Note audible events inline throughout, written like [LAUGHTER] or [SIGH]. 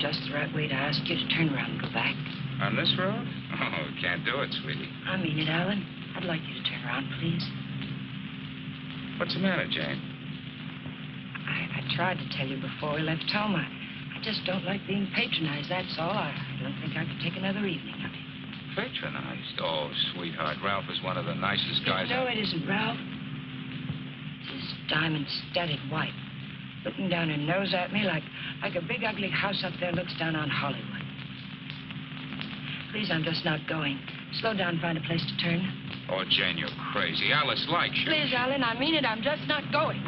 just the right way to ask you to turn around and go back. On this road? [LAUGHS] Oh, can't do it, sweetie. I mean it, Alan. I'd like you to turn around, please. What's the matter, Jane? I, I tried to tell you before we left home. I, I just don't like being patronized, that's all. I don't think I could take another evening of it. Patronized? Oh, sweetheart, Ralph is one of the nicest guys. No, I... it isn't, Ralph. It's his diamond-studded wife, looking down her nose at me like, like a big, ugly house up there looks down on Hollywood. Please, I'm just not going. Slow down, find a place to turn. Oh, Jane, you're crazy. Alice likes you. Please, Alan, I mean it. I'm just not going.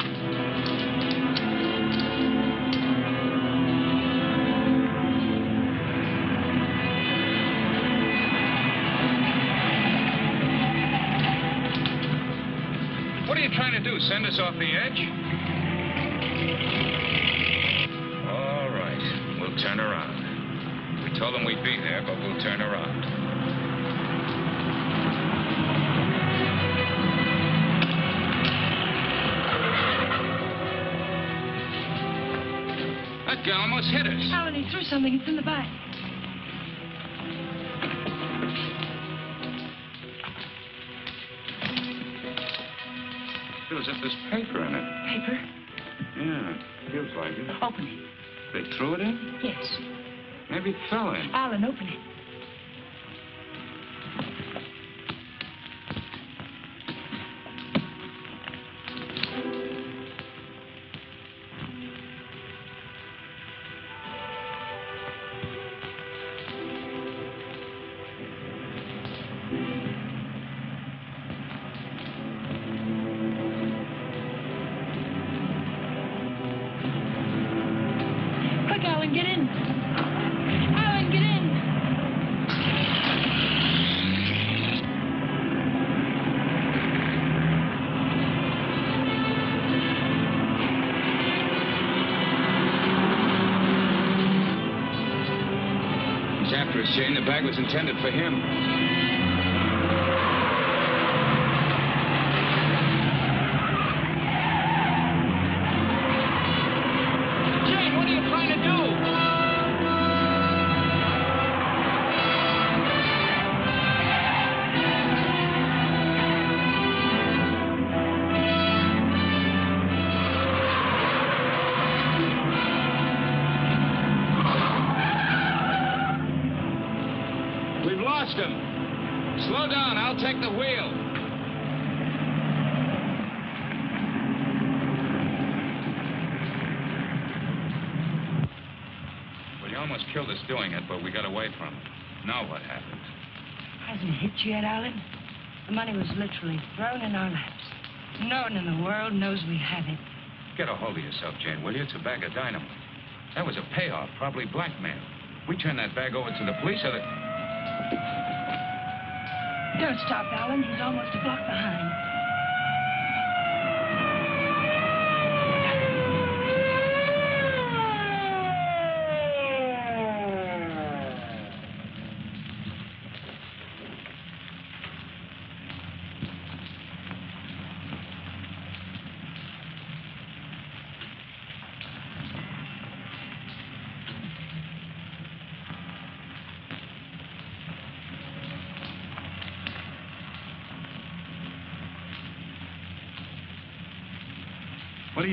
What are you trying to do? Send us off the edge? Told them we'd be there, but we'll turn around. That guy almost hit us. Alan, he threw something. It's in the back. Feels as if there's paper in it. Paper? Yeah, feels like it. Open it. They threw it in? Yes. Maybe it fell eh? in. Alan, open it. Yet, Alan? The money was literally thrown in our laps. No one in the world knows we have it. Get a hold of yourself, Jane, will you? It's a bag of dynamite. That was a payoff, probably blackmail. We turn that bag over to the police, or the... Don't stop, Alan. He's almost a block behind.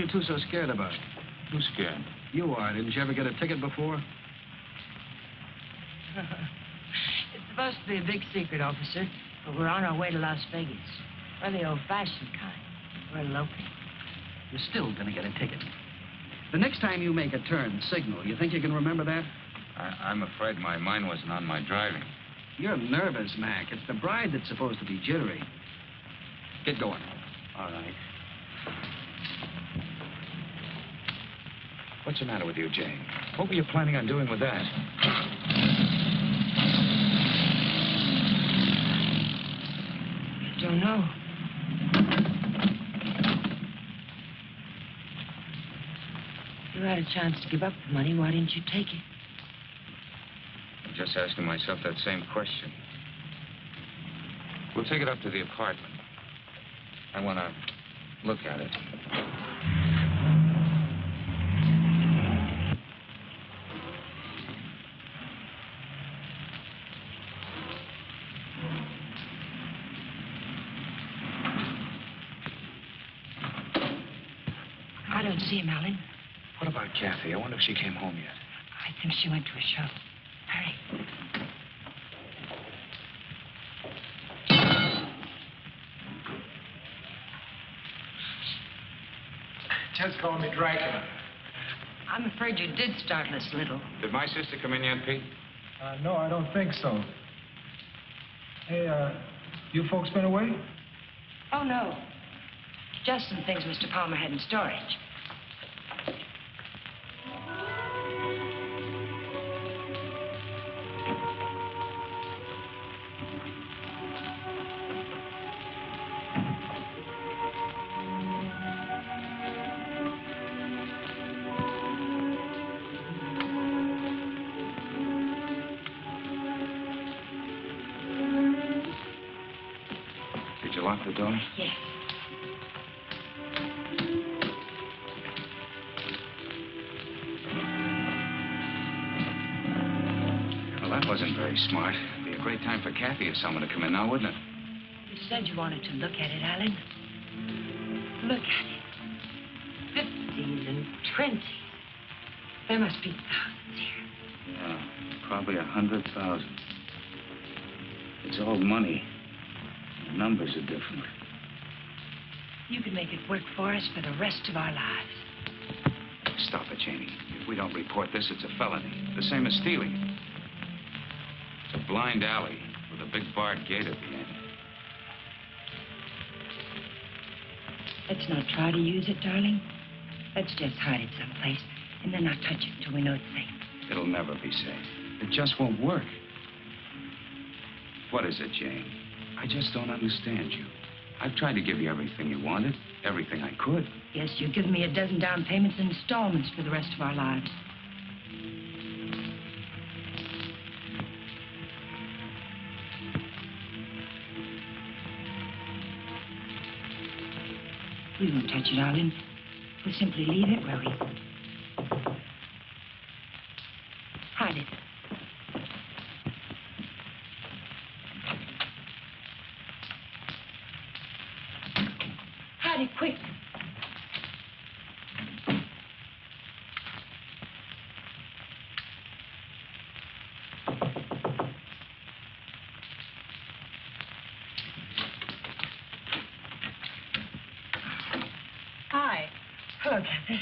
What are you two so scared about? Who's scared? You are. Didn't you ever get a ticket before? [LAUGHS] It's supposed to be a big secret, officer, but we're on our way to Las Vegas. We're the old-fashioned kind. We're eloping. You're still gonna get a ticket. The next time you make a turn, signal. You think you can remember that? I, I'm afraid my mind wasn't on my driving. You're nervous, Mac. It's the bride that's supposed to be jittery. Get going. All right. What's the matter with you, Jane? What were you planning on doing with that? I don't know. You had a chance to give up the money. Why didn't you take it? I'm just asking myself that same question. We'll take it up to the apartment. I want to look at it. don't see him, Alan. What about Kathy? I wonder if she came home yet. I think she went to a show. Hurry. Ted's calling me Dracula. I'm afraid you did startle us a little. Did my sister come in yet, Pete? Uh, no, I don't think so. Hey, uh, you folks been away? Oh, no. Just some things Mr. Palmer had in storage. Time for Kathy or someone to come in now, wouldn't it? You said you wanted to look at it, Alan. Look at it. Fifties and twenties. There must be thousands here. Yeah, probably a hundred thousand. It's all money. The numbers are different. You can make it work for us for the rest of our lives. Stop it, Cheney. If we don't report this, it's a felony. The same as stealing. It's a blind alley big barred gate at the end. Let's not try to use it, darling. Let's just hide it someplace and then not touch it till we know it's safe. It'll never be safe. It just won't work. What is it, Jane? I just don't understand you. I've tried to give you everything you wanted, everything I could. Yes, you've given me a dozen down payments and installments for the rest of our lives. We won't touch it, Alan. We'll simply leave it where we... Hide it. Hide it, quick. Hi. Hello, Kathy.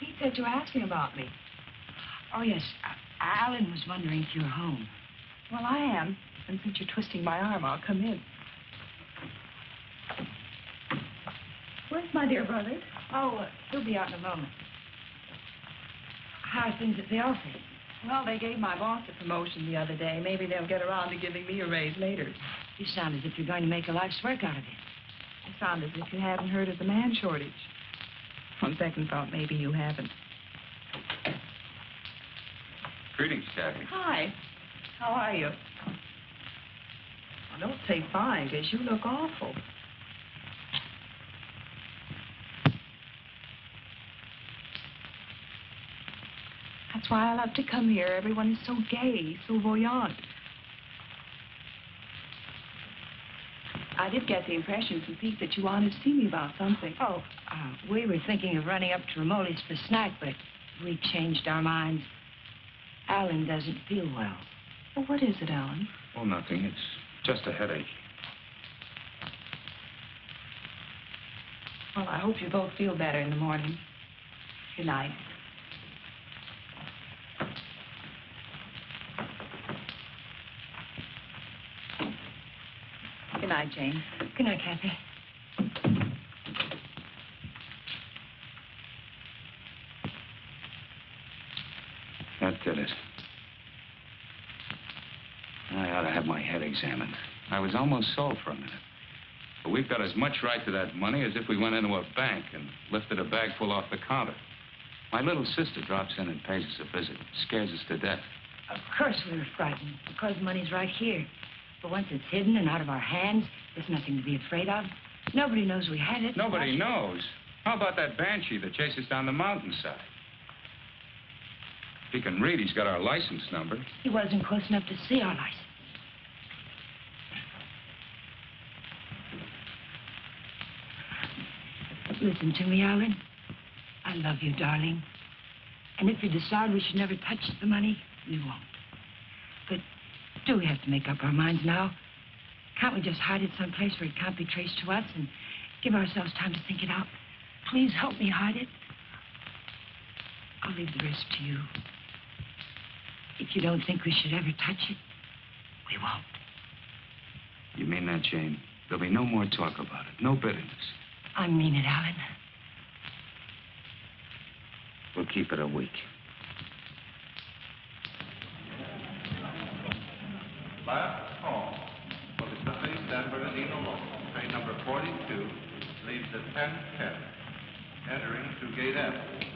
Pete said you were asking about me. Oh, yes. Alan was wondering if you were home. Well, I am. And since you're twisting my arm, I'll come in. Where's my dear brother? Oh, uh, he'll be out in a moment. How are things at the office? Well, they gave my boss a promotion the other day. Maybe they'll get around to giving me a raise later. You sound as if you're going to make a life's work out of it. You sound as if you haven't heard of the man shortage. On second thought, maybe you haven't. Greetings, Kathy. Hi. How are you? Well, don't say fine, because you look awful. That's why I love to come here. Everyone is so gay, so voyant. I did get the impression from Pete that you wanted to see me about something. Oh, uh, we were thinking of running up to Ramoli's for snack, but we changed our minds. Alan doesn't feel well. Well, what is it, Alan? Oh, nothing. It's just a headache. Well, I hope you both feel better in the morning. Good night. Good night, Jane. Good night, Kathy. That did it. I ought to have my head examined. I was almost sold for a minute. But we've got as much right to that money as if we went into a bank and lifted a bag full off the counter. My little sister drops in and pays us a visit. Scares us to death. Of course we were frightened, because money's right here. But once it's hidden and out of our hands, there's nothing to be afraid of. Nobody knows we had it. Nobody knows. How about that banshee that chases down the mountainside? If he can read, he's got our license number. He wasn't close enough to see our license. Listen to me, Alan. I love you, darling. And if you decide we should never touch the money, we won't. But do we have to make up our minds now? Can't we just hide it someplace where it can't be traced to us and give ourselves time to think it out? Please help me hide it. I'll leave the rest to you. If you don't think we should ever touch it, we won't. You mean that, Jane? There'll be no more talk about it. No bitterness. I mean it, Alan. We'll keep it a week. Last call for the Sunday San Bernardino local. Train number 42 leaves at 10:10. Entering through gate F.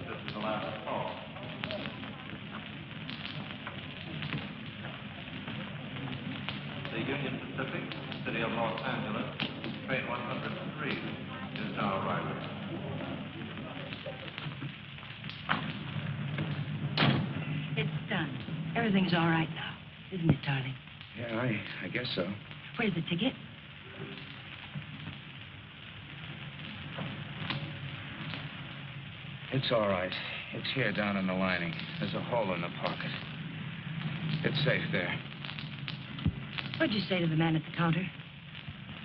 This is the last call. The Union Pacific, City of Los Angeles, train 103 now arriving. It's done. Everything's all right now, isn't it, darling? Yeah, I, I guess so. Where's the ticket? It's all right. It's here down in the lining. There's a hole in the pocket. It's safe there. What'd you say to the man at the counter?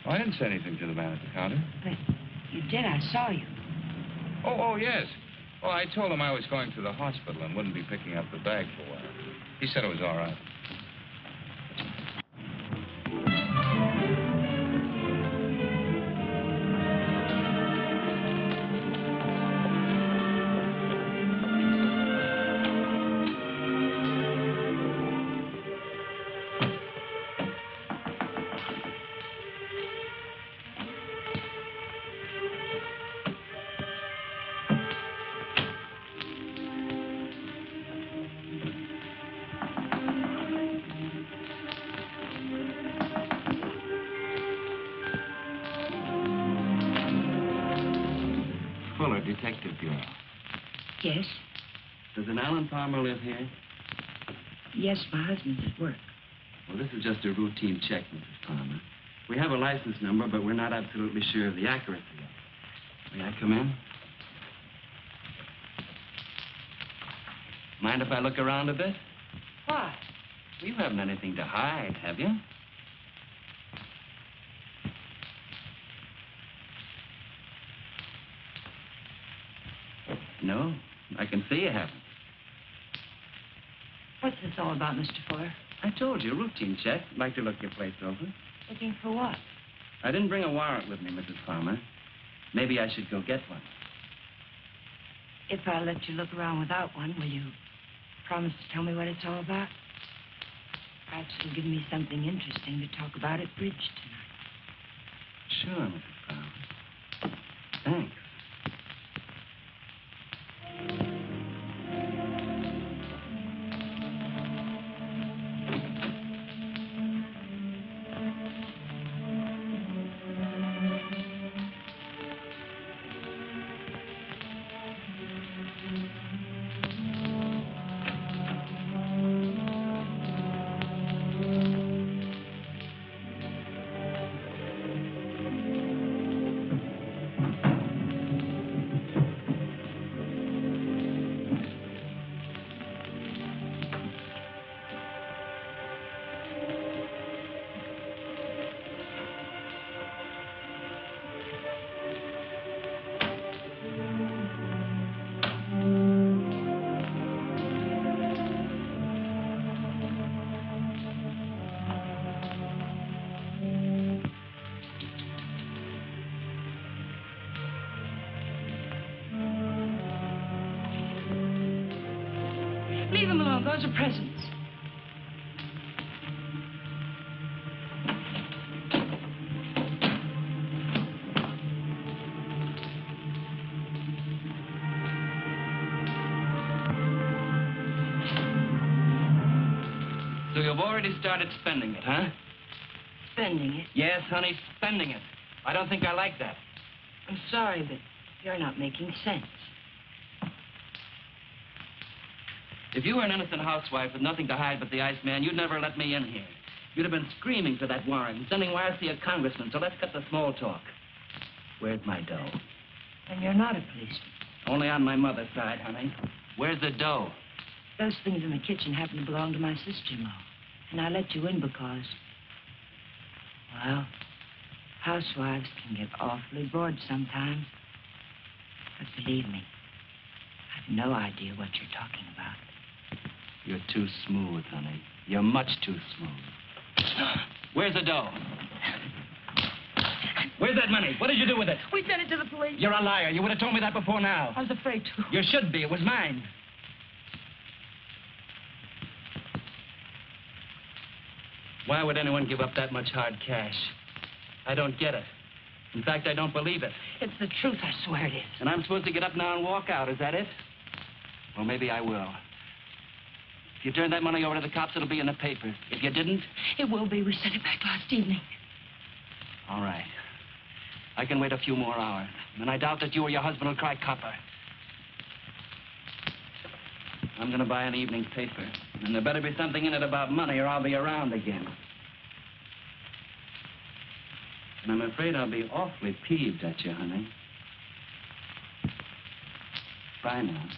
Well, I didn't say anything to the man at the counter. You did. I saw you. Oh, oh, yes. Well, I told him I was going to the hospital and wouldn't be picking up the bag for a while. He said it was all right. Here? Yes, my husband's at work. Well, this is just a routine check, Mrs. Palmer. We have a license number, but we're not absolutely sure of the accuracy of it. May I come in? Mind if I look around a bit? Why? You haven't anything to hide, have you? No, I can see you haven't. This all about, Mr. Fuller? I told you, routine check. Like to look your place over. Looking for what? I didn't bring a warrant with me, Mrs. Palmer. Maybe I should go get one. If I let you look around without one, will you promise to tell me what it's all about? Perhaps you'll give me something interesting to talk about at bridge tonight. Sure, Mrs. started spending it, huh? Spending it. Yes, honey, spending it. I don't think I like that. I'm sorry, but you're not making sense. If you were an innocent housewife with nothing to hide but the Iceman, you'd never let me in here. You'd have been screaming for that warrant and sending wires to your congressman, so let's cut the small talk. Where's my dough? And you're not a policeman. Only on my mother's side, honey. Where's the dough? Those things in the kitchen happen to belong to my sister-in-law. And I let you in because, well, housewives can get awfully bored sometimes. But believe me, I've no idea what you're talking about. You're too smooth, honey. You're much too smooth. [SIGHS] Where's the dough? Where's that money? What did you do with it? We sent it to the police. You're a liar. You would have told me that before now. I was afraid to. You should be. It was mine. Why would anyone give up that much hard cash? I don't get it. In fact, I don't believe it. It's the truth, I swear it is. And I'm supposed to get up now and walk out, is that it? Well, maybe I will. If you turn that money over to the cops, it'll be in the papers. If you didn't, It will be. We sent it back last evening. all right. I can wait a few more hours. And I doubt that you or your husband will cry copper. I'm going to buy an evening paper. And there better be something in it about money or I'll be around again. And I'm afraid I'll be awfully peeved at you, honey. Bye now.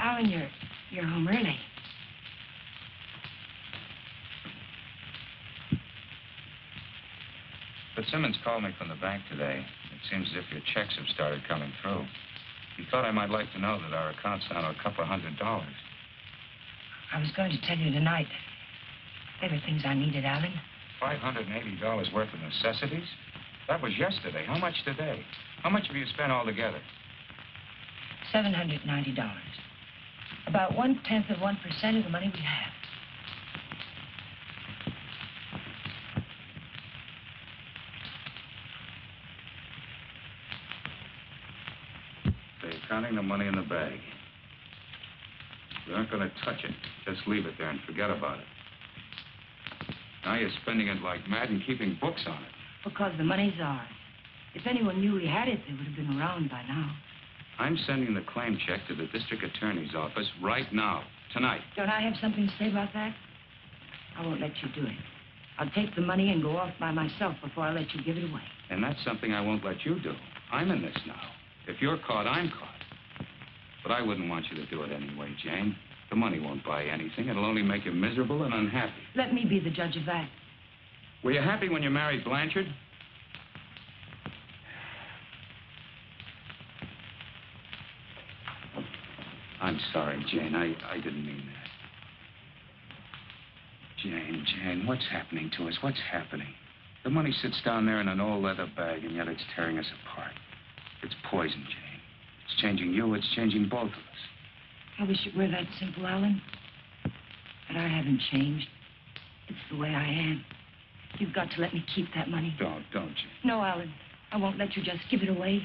Alan, you're, you're home early. Fitzsimmons called me from the bank today. It seems as if your checks have started coming through. He thought I might like to know that our account's down to a couple of hundred dollars. I was going to tell you tonight. They were things I needed, Alan. $580 worth of necessities? That was yesterday. How much today? How much have you spent altogether? $790. About one-tenth of 1% of the money we have. They're counting the money in the bag. We aren't going to touch it. Just leave it there and forget about it. Now you're spending it like mad and keeping books on it. Because the money's ours. If anyone knew we had it, they would have been around by now. I'm sending the claim check to the district attorney's office right now, tonight. Don't I have something to say about that? I won't let you do it. I'll take the money and go off by myself before I let you give it away. And that's something I won't let you do. I'm in this now. If you're caught, I'm caught. But I wouldn't want you to do it anyway, Jane. The money won't buy anything. It'll only make you miserable and unhappy. Let me be the judge of that. Were you happy when you married Blanchard? I'm sorry, Jane. I, I didn't mean that. Jane, Jane, what's happening to us? What's happening? The money sits down there in an old leather bag, and yet it's tearing us apart. It's poison, Jane. It's changing you. It's changing both of us. I wish it were that simple, Alan. But I haven't changed. It's the way I am. You've got to let me keep that money. Don't, don't, you? No, Alan. I won't let you just give it away.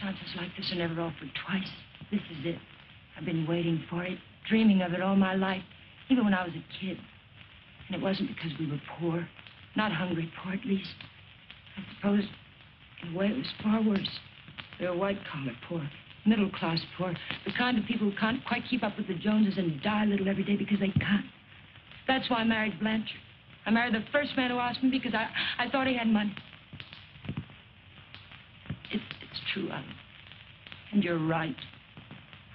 Chances like this are never offered twice. This is it. I've been waiting for it, dreaming of it all my life, even when I was a kid. And it wasn't because we were poor. Not hungry poor, at least. I suppose, in a way, it was far worse. They were white-collar poor, middle-class poor, the kind of people who can't quite keep up with the Joneses and die a little every day because they can't. That's why I married Blanchard. I married the first man who asked me because I, I thought he had money. It's, it's true, Alan. And you're right.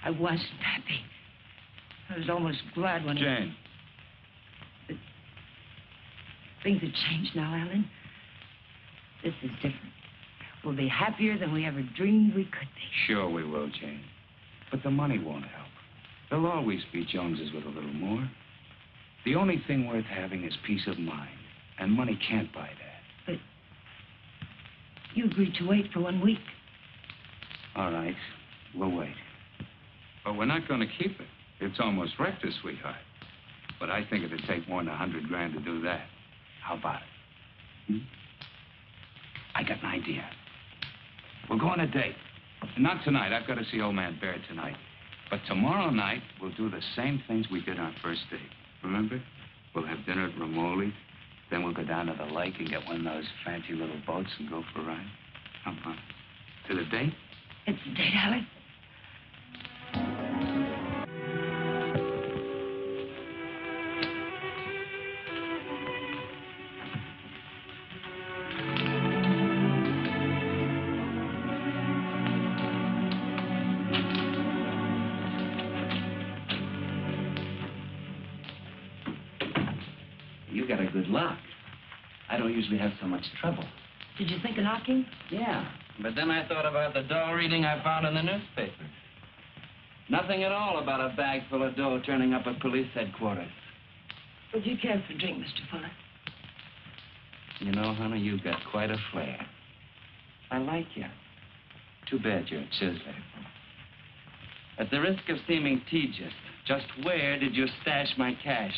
I wasn't happy. I was almost glad when it- Jane. things have changed now, Alan. This is different. We'll be happier than we ever dreamed we could be. Sure we will, Jane. But the money won't help. There'll always be Joneses with a little more. The only thing worth having is peace of mind. And money can't buy that. But you agreed to wait for one week. All right. We'll wait. But we're not going to keep it. It's almost wrecked us, sweetheart. But I think it'd take more than a hundred grand to do that. How about it? Hmm? I got an idea. We'll go on a date. Not tonight. I've got to see old man Baird tonight. But tomorrow night, we'll do the same things we did on first date. Remember? We'll have dinner at Romoli. Then we'll go down to the lake and get one of those fancy little boats and go for a ride. Come on. To the date? It's the date, Alec. I have so much trouble. Did you think of knocking? Yeah, but then I thought about the dough reading I found in the newspaper. Nothing at all about a bag full of dough turning up at police headquarters. Would you care for a drink, Mr. Fuller? You know, honey, you've got quite a flair. I like you. Too bad you're a Chisley. At the risk of seeming tedious, just where did you stash my cash?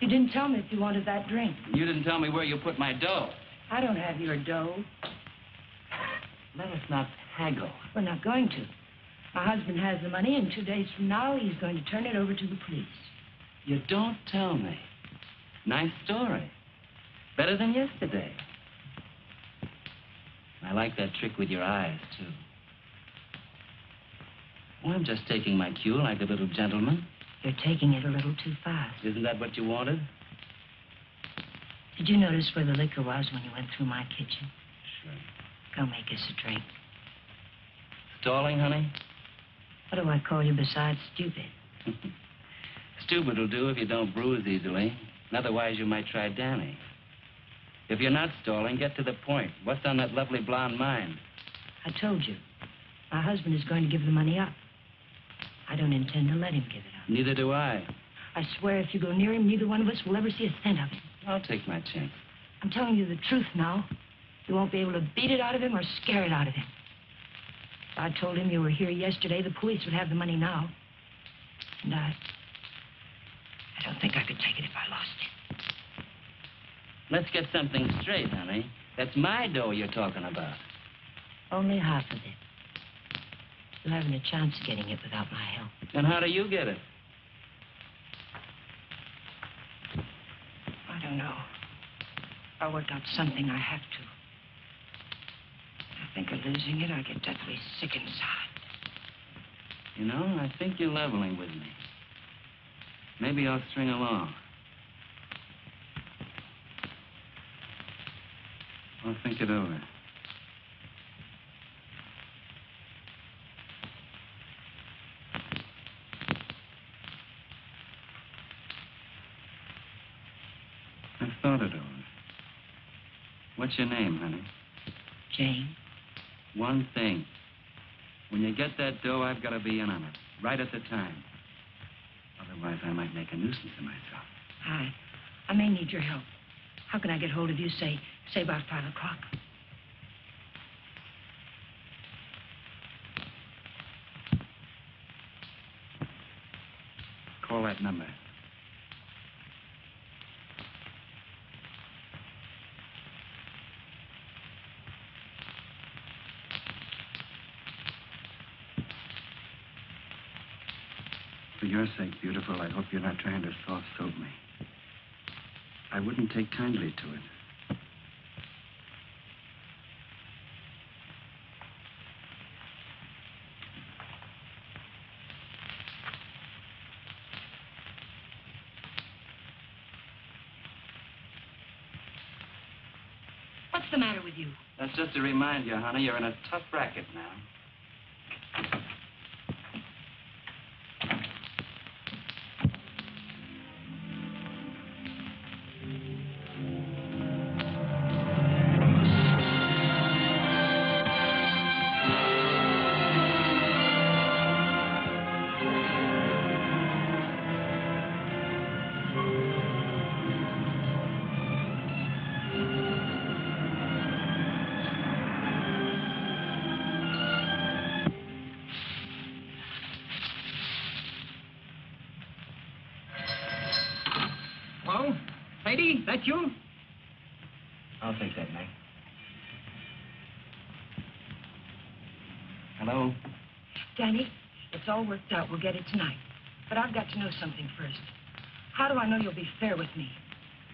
You didn't tell me if you wanted that drink. You didn't tell me where you put my dough. I don't have your dough. Let us not haggle. We're not going to. My husband has the money, and two days from now, he's going to turn it over to the police. You don't tell me. Nice story. Better than yesterday. I like that trick with your eyes, too. Well, I'm just taking my cue like a little gentleman. You're taking it a little too fast. Isn't that what you wanted? Did you notice where the liquor was when you went through my kitchen? Sure. Go make us a drink. Stalling, honey? What do I call you besides stupid? [LAUGHS] Stupid will do if you don't bruise easily. Otherwise, you might try Danny. If you're not stalling, get to the point. What's on that lovely blonde mind? I told you. My husband is going to give the money up. I don't intend to let him give it up. Neither do I. I swear if you go near him, neither one of us will ever see a cent of it. I'll take my chance. I'm telling you the truth now. You won't be able to beat it out of him or scare it out of him. If I told him you were here yesterday, the police would have the money now. And I. I don't think I could take it if I lost it. Let's get something straight, honey. That's my dough you're talking about. Only half of it. You haven't a chance of getting it without my help. Then how do you get it? I don't know. I'll work out something I have to. I think of losing it, I get deathly sick inside. You know, I think you're leveling with me. Maybe I'll string along. I'll think it over. I've thought it over. What's your name, honey? Jane, One thing. When you get that dough, I've got to be in on it, right at the time. Otherwise, I might make a nuisance of myself. I, I may need your help. How can I get hold of you, say, say about five o'clock? Call that number. For your sake, beautiful, I hope you're not trying to soft soap me. I wouldn't take kindly to it. What's the matter with you? That's just to remind you, honey, you're in a tough racket now. That you? I'll take that, Meg. Hello? Danny, it's all worked out. We'll get it tonight. But I've got to know something first. How do I know you'll be fair with me?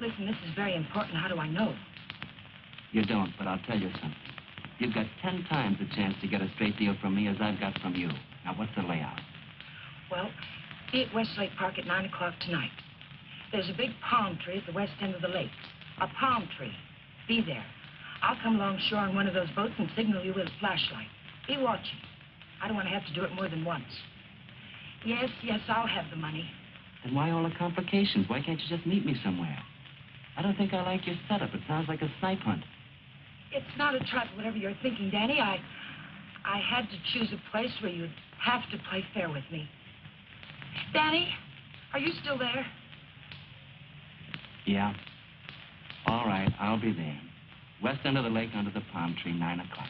Listen, this is very important. How do I know? You don't, but I'll tell you something. You've got ten times the chance to get a straight deal from me as I've got from you. Now, what's the layout? Well, be at Westlake Park at 9 o'clock tonight. There's a big palm tree at the west end of the lake. A palm tree. Be there. I'll come along shore on one of those boats and signal you with a flashlight. Be watching. I don't want to have to do it more than once. Yes, yes, I'll have the money. Then why all the complications? Why can't you just meet me somewhere? I don't think I like your setup. It sounds like a snipe hunt. It's not a trap, whatever you're thinking, Danny. I, I had to choose a place where you'd have to play fair with me. Danny, are you still there? Yeah. All right, I'll be there. West end of the lake under the palm tree, 9 o'clock.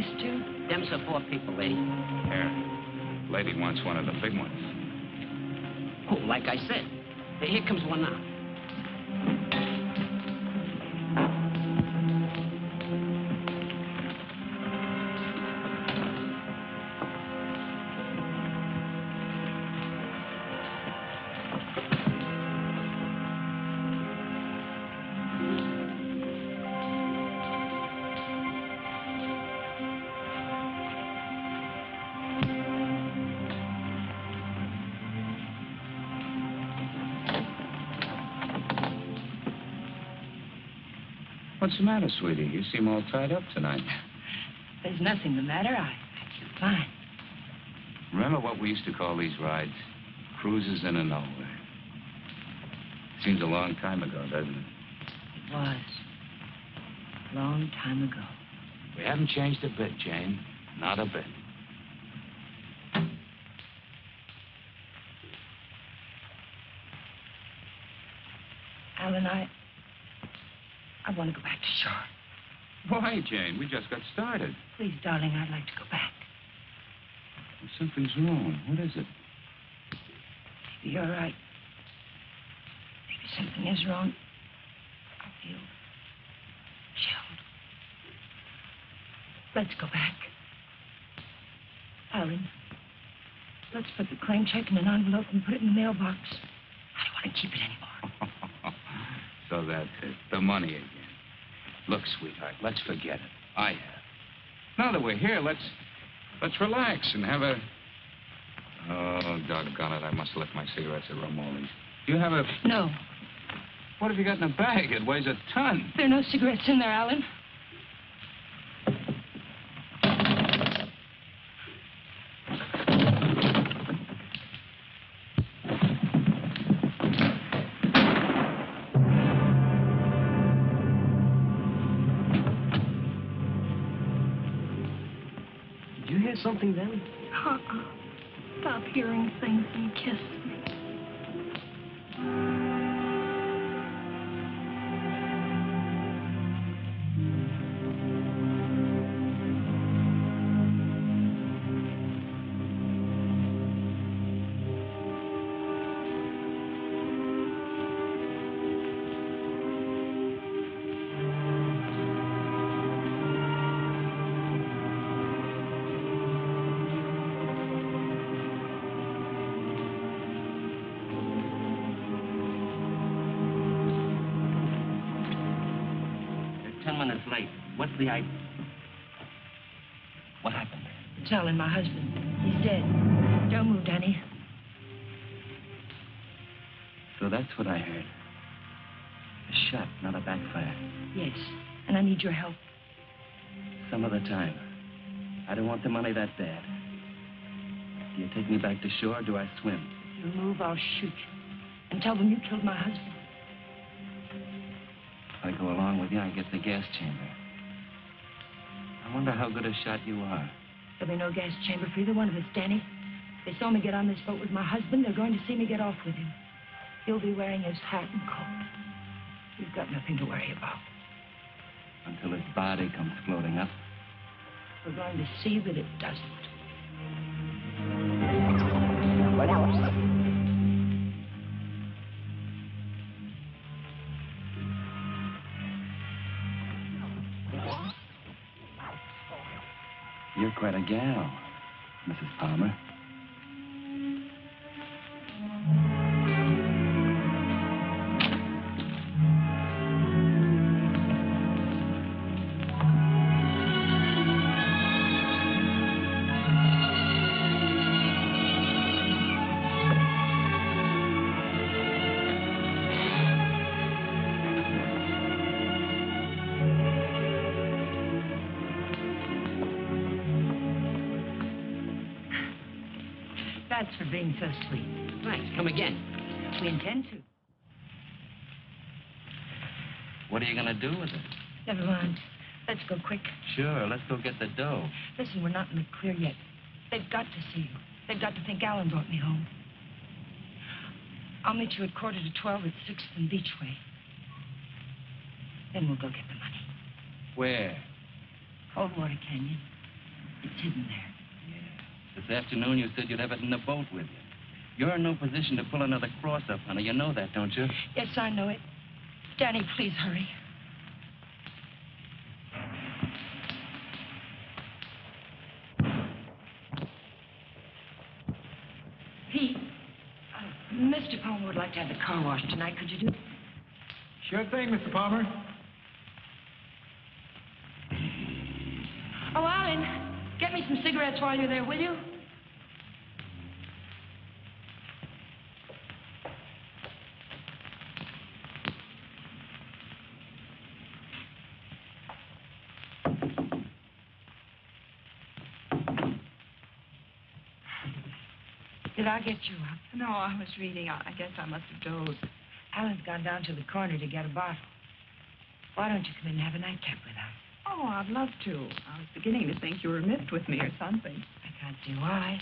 Ones like we used to. Them's the four people, lady. Here. Lady wants one of the big ones. Oh, like I said. Here comes one now. What's the matter, sweetie? You seem all tied up tonight. There's nothing the matter. I, I feel fine. Remember what we used to call these rides? Cruises in into nowhere. Seems a long time ago, doesn't it? It was. Long time ago. We haven't changed a bit, Jane. Not a bit. Alan, I. I want to go back to shore. Why, Jane? We just got started. Please, darling, I'd like to go back. Something's wrong. What is it? Maybe you're right. Maybe something is wrong. I feel chilled. Let's go back. Alan, let's put the claim check in an envelope and put it in the mailbox. I don't want to keep it anymore. [LAUGHS] so that's it. The money again. Look, sweetheart, let's forget it. I have. Now that we're here, let's let's relax and have a. Oh, doggone it! I must have left my cigarettes at Romoli's. Do you have a? No, What have you got in the bag? It weighs a ton. there are no cigarettes in there, Alan. Something then? Uh-uh. Stop hearing things and kiss It's Alan, my husband. He's dead. Don't move, Danny. So that's what I heard. A shot, not a backfire. Yes, and I need your help. Some other time. I don't want the money that bad. Do you take me back to shore or do I swim? If you move, I'll shoot you. And tell them you killed my husband. If I go along with you, I get the gas chamber. I wonder how good a shot you are. There'll be no gas chamber for either one of us, Danny. They saw me get on this boat with my husband. They're going to see me get off with him. He'll be wearing his hat and coat. You've got nothing to worry about. Until his body comes floating up. We're going to see that it doesn't. Quite a gal, Mrs. Palmer. Thanks for being so sweet. Thanks. Come again. We intend to. What are you going to do with it? Never mind. Let's go quick. Sure, let's go get the dough. Listen, we're not in the clear yet. They've got to see you. They've got to think Alan brought me home. I'll meet you at quarter to twelve at Sixth and Beachway. Then we'll go get the money. Where? Coldwater Canyon. It's hidden there. Yeah. This afternoon you said you'd have it in the boat with you. You're in no position to pull another cross up, honey. You know that, don't you? Yes, I know it. Danny, please hurry. Pete, uh, Mr. Palmer would like to have the car washed tonight. Could you do it? Sure thing, Mr. Palmer. Oh, Alan, get me some cigarettes while you're there, will you? Did I get you up? No, I was reading. I guess I must have dozed. Alan's gone down to the corner to get a bottle. Why don't you come in and have a nightcap with us? Oh, I'd love to. I was beginning to think you were miffed with me or something. I can't see why.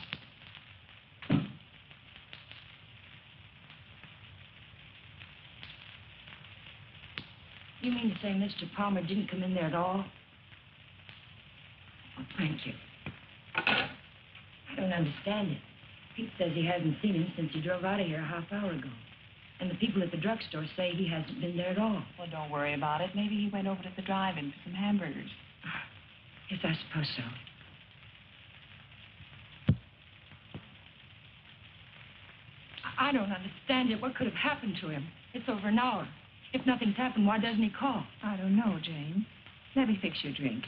You mean to say Mr. Palmer didn't come in there at all? Oh, thank you. I don't understand it. Pete says he hasn't seen him since he drove out of here a half hour ago. And the people at the drugstore say he hasn't been there at all. Well, don't worry about it. Maybe he went over to the drive-in for some hamburgers. Ah, yes, I suppose so. I- I don't understand it. What could have happened to him? It's over an hour. If nothing's happened, why doesn't he call? I don't know, Jane. Let me fix your drink.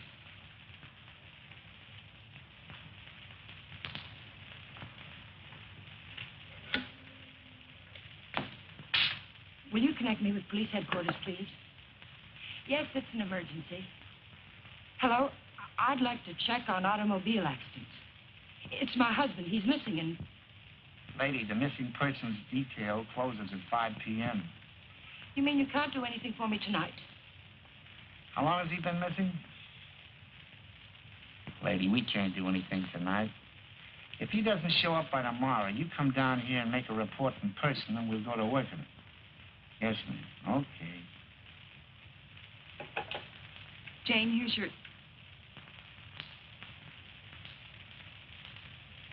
Will you connect me with police headquarters, please? Yes, it's an emergency. Hello? I'd like to check on automobile accidents. It's my husband. He's missing, and Lady, the missing persons detail closes at 5 p.m. you mean you can't do anything for me tonight? How long has he been missing? Lady, we can't do anything tonight. If he doesn't show up by tomorrow, you come down here and make a report in person, and we'll go to work on it. Yes, ma'am. Okay. Jane, here's your...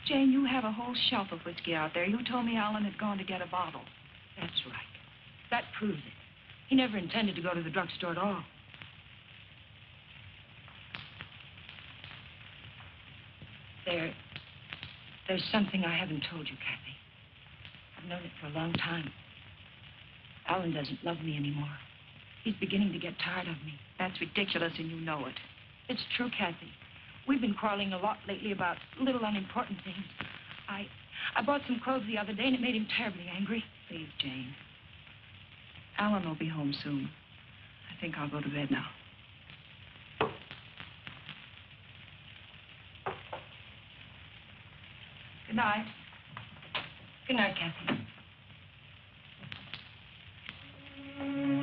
Jane, you have a whole shelf of whiskey out there. You told me Alan had gone to get a bottle. That's right. That proves it. He never intended to go to the drugstore at all. There, there's something I haven't told you, Kathy. I've known it for a long time. Alan doesn't love me anymore. He's beginning to get tired of me. That's ridiculous, and you know it. It's true, Kathy. We've been quarreling a lot lately about little unimportant things. I, I bought some clothes the other day, and it made him terribly angry. Please, Jane. Alan will be home soon. I think I'll go to bed now. Good night. Good night, Kathy. thank you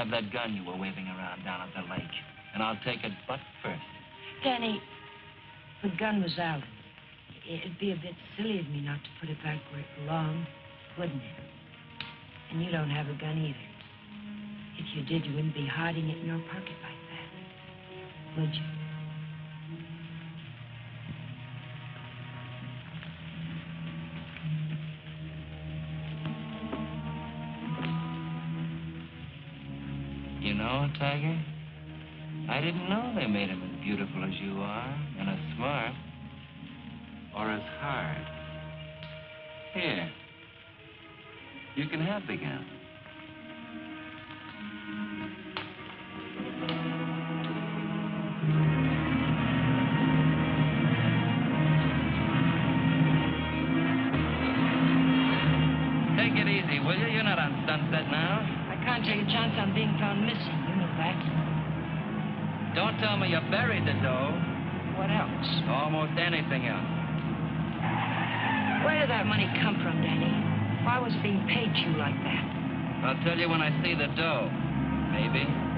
have that gun you were waving around down at the lake. And I'll take it butt first. Danny, the gun was Alan's. It'd be a bit silly of me not to put it back where it belonged, wouldn't it? And you don't have a gun either. If you did, you wouldn't be hiding it in your pocket like that, would you? You know, Tiger, I didn't know they made him as beautiful as you are, and as smart, or as hard. Here. You can have the gun. Don't tell me you buried the dough. What else? Almost anything else. Where did that money come from, Danny? Why was it being paid to you like that? I'll tell you when I see the dough. Maybe.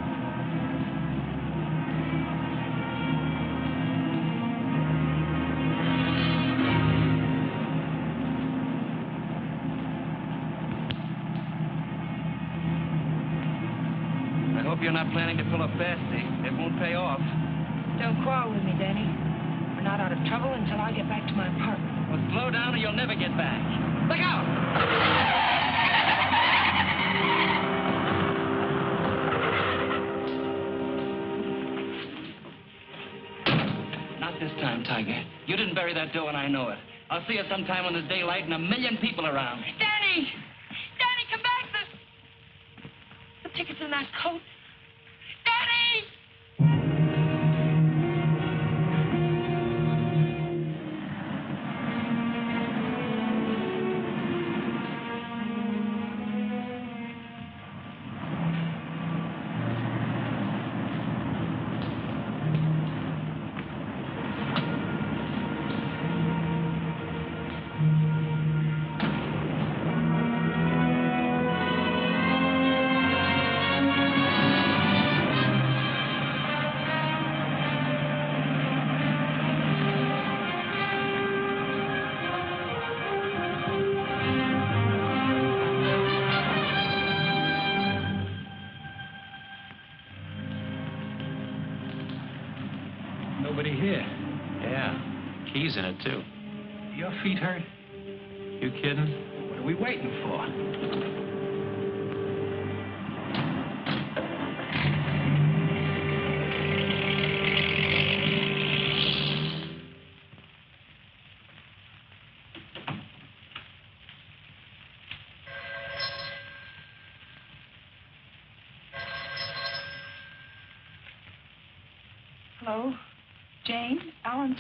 You're not planning to pull a fasty. It won't pay off. Don't quarrel with me, Danny. We're not out of trouble until I get back to my apartment. Well, slow down or you'll never get back. Look out! Not this time, Tiger. You didn't bury that dough, and I know it. I'll see you sometime when there's daylight and a million people around. Danny! Danny, come back! The, the ticket's in that coat.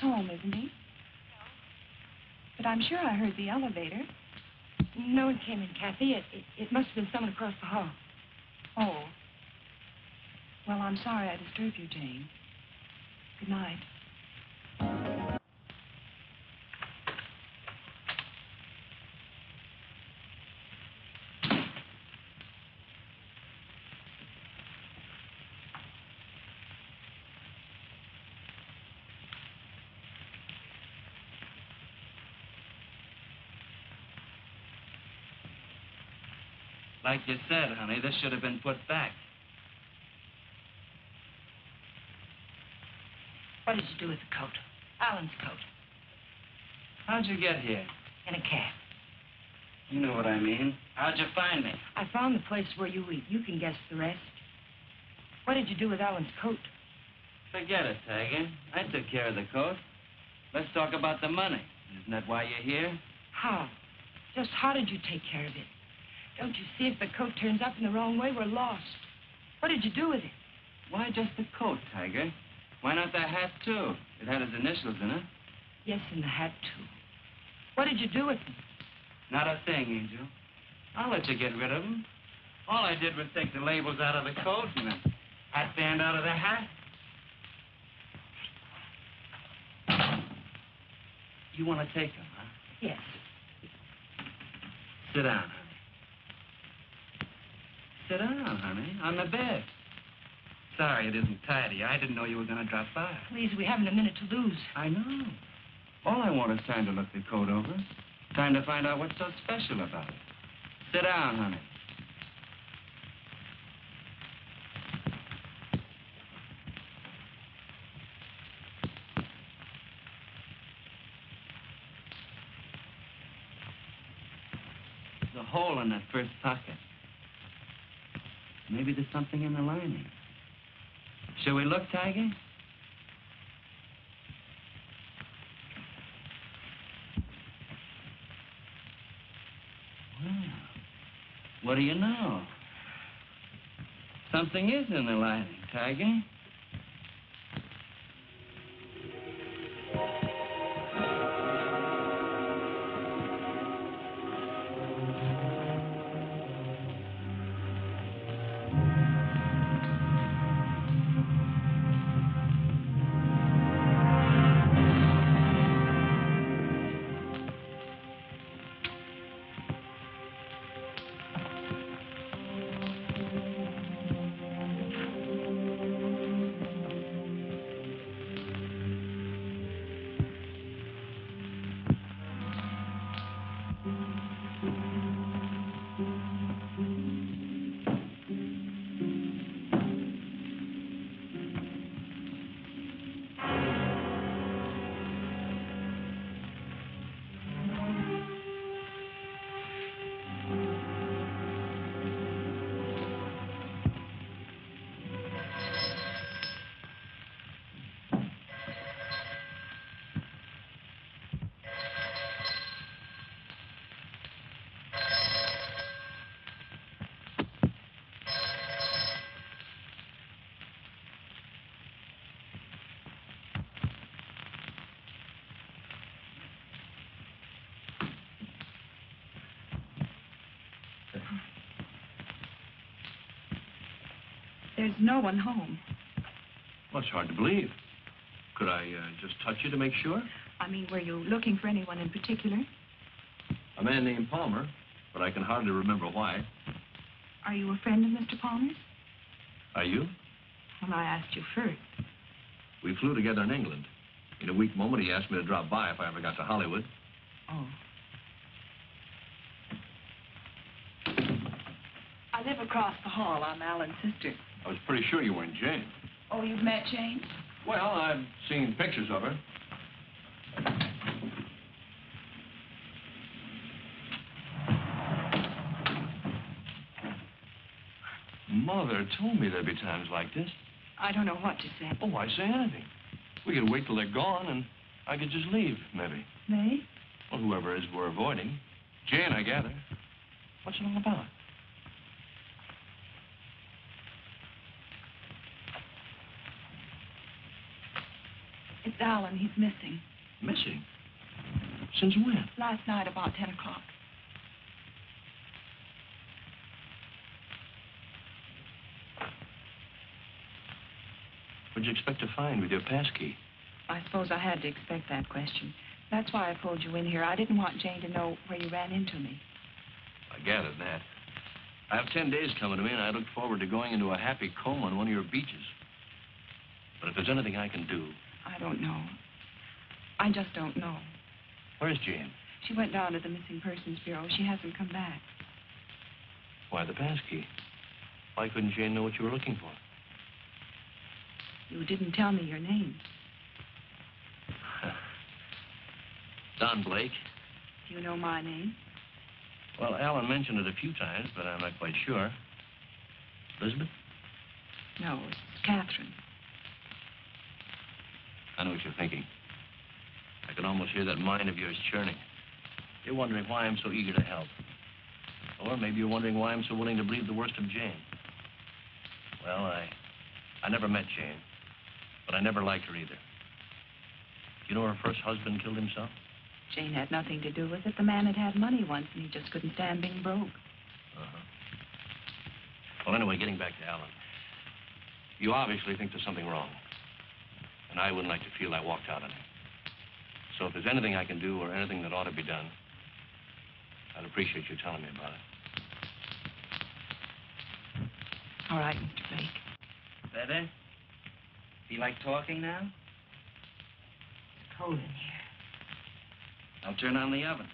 Home, isn't he? No. But I'm sure I heard the elevator. No one came in, Kathy. It, it, it must have been someone across the hall. Oh. Well, I'm sorry I disturbed you, Jane. Good night. Like you said, honey, this should have been put back. What did you do with the coat? Alan's coat. How'd you get here? In a cab. You know what I mean. How'd you find me? I found the place where you eat. You can guess the rest. What did you do with Alan's coat? Forget it, Tiger. I took care of the coat. Let's talk about the money. Isn't that why you're here? How? Just how did you take care of it? Don't you see if the coat turns up in the wrong way, we're lost. What did you do with it? Why just the coat, Tiger? Why not the hat, too? It had his initials in it. Yes, and the hat, too. What did you do with them? Not a thing, Angel. I'll let you get rid of them. All I did was take the labels out of the coat and the hat band out of the hat. You want to take them, huh? Yes. Sit down. Sit down, honey, on the bed. Sorry it isn't tidy. I didn't know you were going to drop by. Please, we haven't a minute to lose. I know. All I want is time to look the coat over. Time to find out what's so special about it. Sit down, honey. There's a hole in that first pocket. Maybe there's something in the lining. Shall we look, Tiger? Well, what do you know? Something is in the lining, Tiger. There's no one home. Well, it's hard to believe. Could I uh, just touch you to make sure? I mean, were you looking for anyone in particular? A man named Palmer, but I can hardly remember why. Are you a friend of Mr. Palmer's? Are you? Well, I asked you first. We flew together in England. In a weak moment, he asked me to drop by if I ever got to Hollywood. Oh. I live across the hall. I'm Alan's sister. I was pretty sure you weren't Jane. Oh, you've met Jane? Well, I've seen pictures of her. Mother told me there'd be times like this. I don't know what to say. Oh, I'd say anything. We could wait till they're gone, and I could just leave, maybe. May? Well, whoever it is we're avoiding. Jane, I gather. What's it all about? It's Alan. He's missing. Missing? Since when? Last night about 10 o'clock. What'd you expect to find with your pass key? I suppose I had to expect that question. That's why I pulled you in here. I didn't want Jane to know where you ran into me. I gathered that. I have ten days coming to me, and I look forward to going into a happy comb on one of your beaches. But if there's anything I can do, I don't know. I just don't know. where's Jane? She went down to the Missing Persons Bureau. She hasn't come back. Why the pass key? Why couldn't Jane know what you were looking for? You didn't tell me your name. [LAUGHS] Don Blake. Do you know my name? Well, Alan mentioned it a few times, but I'm not quite sure. Elizabeth? No, it's Catherine. I know what you're thinking. I can almost hear that mind of yours churning. You're wondering why I'm so eager to help. Or maybe you're wondering why I'm so willing to believe the worst of Jane. Well, I, I never met Jane, but I never liked her either. You know her first husband killed himself? Jane had nothing to do with it. The man had had money once, and he just couldn't stand being broke. Uh-huh. Well, anyway, getting back to Alan. You obviously think there's something wrong. And I wouldn't like to feel I walked out on him. So if there's anything I can do or anything that ought to be done, I'd appreciate you telling me about it. All right, Mr. Blake. Better? Feel like talking now? It's cold in here. I'll turn on the oven.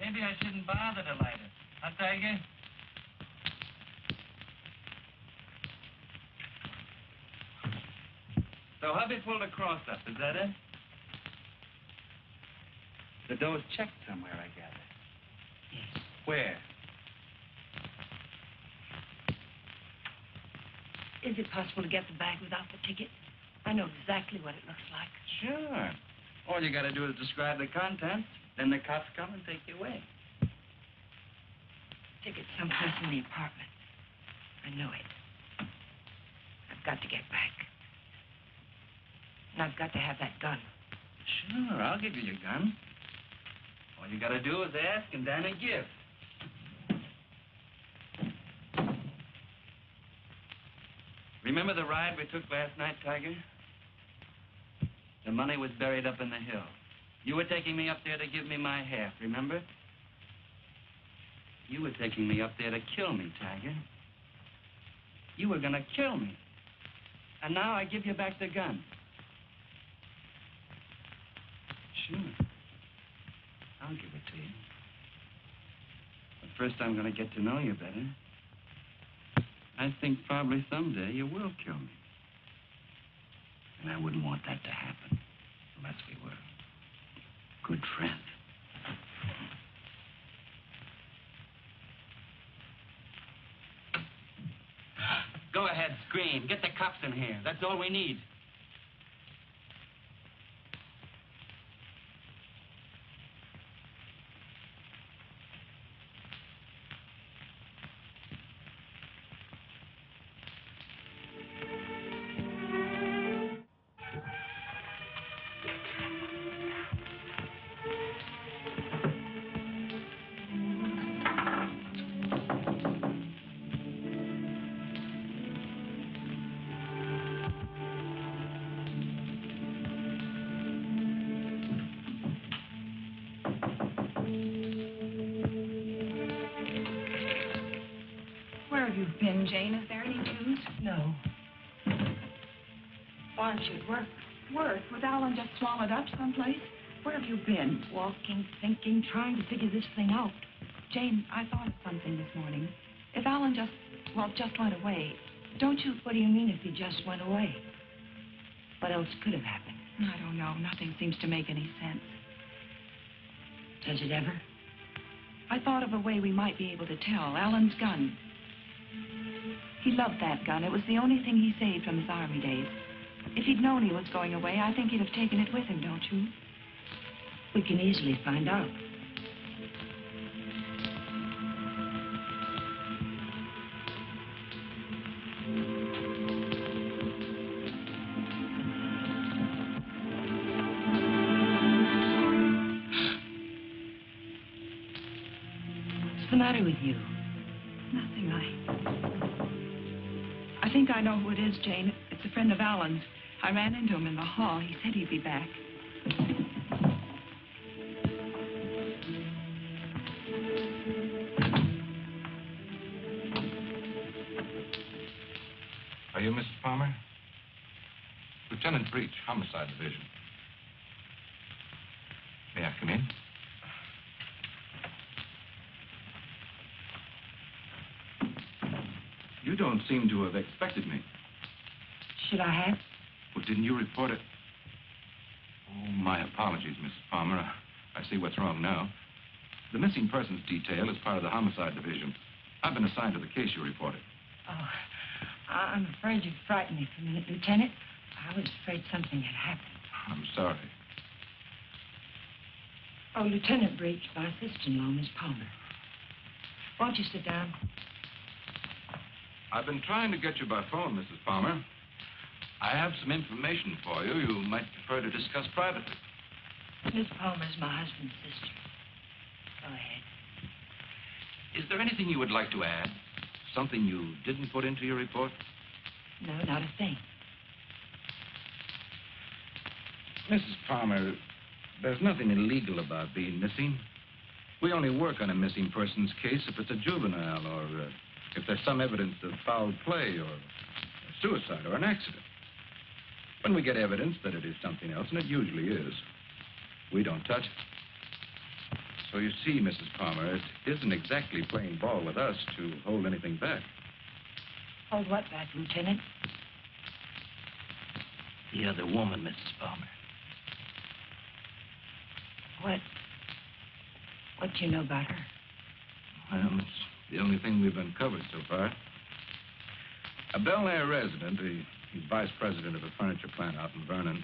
Maybe I shouldn't bother to light it. Huh, Tiger? So hubby pulled a cross up, is that it? The dough's checked somewhere, I gather. Yes. Where? Is it possible to get the bag without the ticket? I know exactly what it looks like. Sure. All you gotta do is describe the contents, then the cops come and take you away. Ticket's someplace in the apartment. I know it. I've got to get back. And I've got to have that gun. Sure, I'll give you your gun. All you gotta do is ask and then a gift. Remember the ride we took last night, Tiger? The money was buried up in the hill. You were taking me up there to give me my half, remember? You were taking me up there to kill me, Tiger. You were gonna kill me. And now I give you back the gun. Sure. I'll give it to you. But first, I'm going to get to know you better. I think probably someday you will kill me. And I wouldn't want that to happen unless we were good friends. Go ahead, scream. Get the cops in here. That's all we need. Jane? Is there any news? No. Why aren't you at work? Work? With Alan just swallowed up someplace? Where have you been? Walking, thinking, trying to figure this thing out. Jane, I thought of something this morning. If Alan just, well, just went away, don't you... What do you mean if he just went away? What else could have happened? I don't know. Nothing seems to make any sense. Does it ever? I thought of a way we might be able to tell. Alan's gun. He loved that gun. It was the only thing he saved from his army days. If he'd known he was going away, I think he'd have taken it with him, don't you? We can easily find out. Hall. He said he'd be back. Are you Mrs. Palmer? Lieutenant Breach, Homicide Division. May I come in? You don't seem to have expected me. Should I have? Well, didn't you report it? Apologies, Mrs. Palmer. I see what's wrong now. The missing persons detail is part of the homicide division. I've been assigned to the case you reported. Oh, I'm afraid you frightened me for a minute, Lieutenant. I was afraid something had happened. I'm sorry. Oh, Lieutenant Breach, my sister-in-law, Miss Palmer. Won't you sit down? I've been trying to get you by phone, Mrs. Palmer. I have some information for you you might prefer to discuss privately. Miss Palmer's my husband's sister. Go ahead. Is there anything you would like to add? Something you didn't put into your report? No, not a thing. Mrs. Palmer, there's nothing illegal about being missing. We only work on a missing persons case if it's a juvenile or uh, if there's some evidence of foul play or suicide or an accident. When we get evidence that it is something else, and it usually is, we don't touch it. So you see, Mrs. Palmer, it isn't exactly playing ball with us to hold anything back. Hold what back, Lieutenant? The other woman, Mrs. Palmer. What? What do you know about her? Well, it's the only thing we've uncovered so far. A Bel Air resident, he, he's vice president of a furniture plant out in Vernon,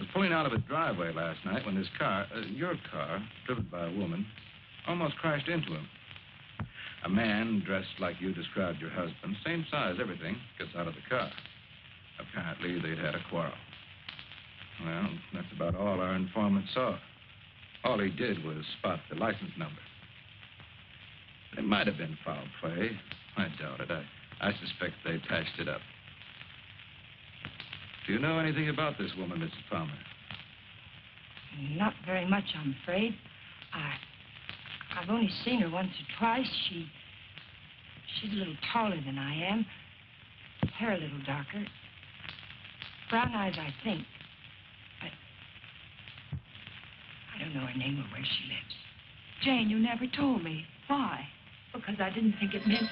was pulling out of a driveway last night when his car, uh, your car, driven by a woman, almost crashed into him. A man dressed like you described your husband, same size, everything, gets out of the car. Apparently, they'd had a quarrel. Well, that's about all our informant saw. All he did was spot the license number. It might have been foul play. I doubt it. I, I suspect they patched it up. Do you know anything about this woman, Mrs. Palmer? Not very much, I'm afraid. I, I've only seen her once or twice. She, she's a little taller than I am. Hair a little darker. Brown eyes, I think. But I don't know her name or where she lives. Jane, you never told me. Why? Because I didn't think it meant.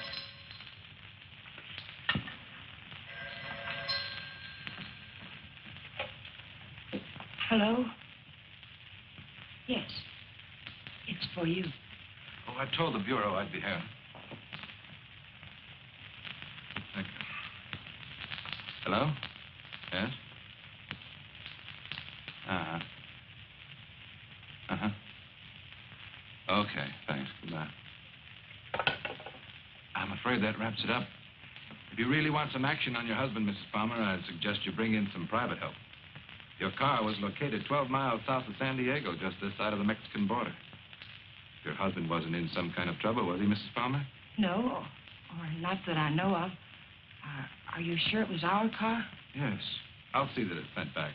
Hello? Yes. It's for you. Oh, I told the Bureau I'd be here. Thank you. Hello? Yes? Uh-huh. Uh-huh. Okay, thanks. Goodbye. I'm afraid that wraps it up. If you really want some action on your husband, Mrs. Palmer, I'd suggest you bring in some private help. Your car was located 12 miles south of San Diego, just this side of the Mexican border. Your husband wasn't in some kind of trouble, was he, Mrs. Palmer? No, or not that I know of. Uh, are you sure it was our car? Yes. I'll see that it's sent back.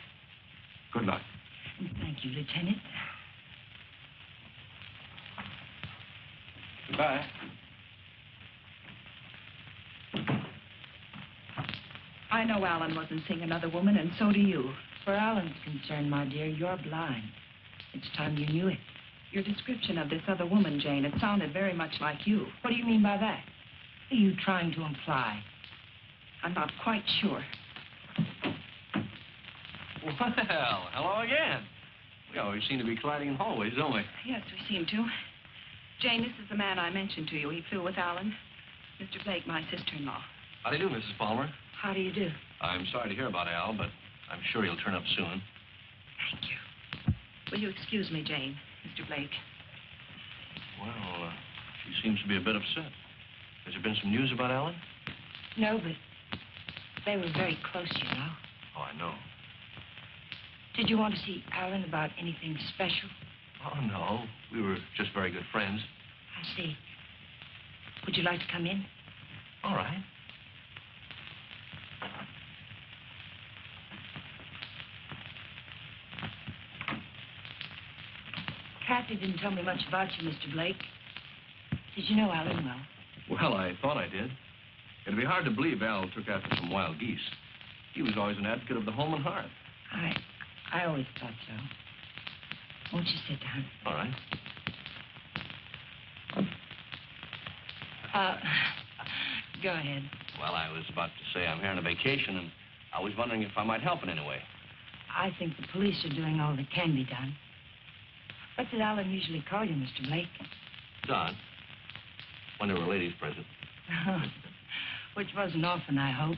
Good luck. Thank you, Lieutenant. Goodbye. I know Alan wasn't seeing another woman, and so do you. Far Alan's concerned, my dear, you're blind. It's time you knew it. Your description of this other woman, Jane, it sounded very much like you. What do you mean by that? What are you trying to imply? I'm not quite sure. Well, [LAUGHS] hello again. We always seem to be colliding in hallways, don't we? Yes, we seem to. Jane, this is the man I mentioned to you. He flew with Alan. Mr. Blake, my sister-in-law. How do you do, Mrs. Palmer? How do you do? I'm sorry to hear about Al, but I'm sure he'll turn up soon. Thank you. Will you excuse me, Jane, Mr. Blake? Well, uh, she seems to be a bit upset. Has there been some news about Alan? No, but they were very close, you know. Oh, I know. Did you want to see Alan about anything special? Oh, no. We were just very good friends. I see. Would you like to come in? All right. Kathy didn't tell me much about you, Mr. Blake. Did you know Alan well? Well, I thought I did. It'd be hard to believe Al took after some wild geese. He was always an advocate of the home and hearth. I, I always thought so. Won't you sit down? All right. Uh, go ahead. Well, I was about to say I'm here on a vacation, and I was wondering if I might help in any way. I think the police are doing all that can be done. What did Alan usually call you, Mr. Blake? Don. When there were ladies present. [LAUGHS] Which wasn't often, I hope.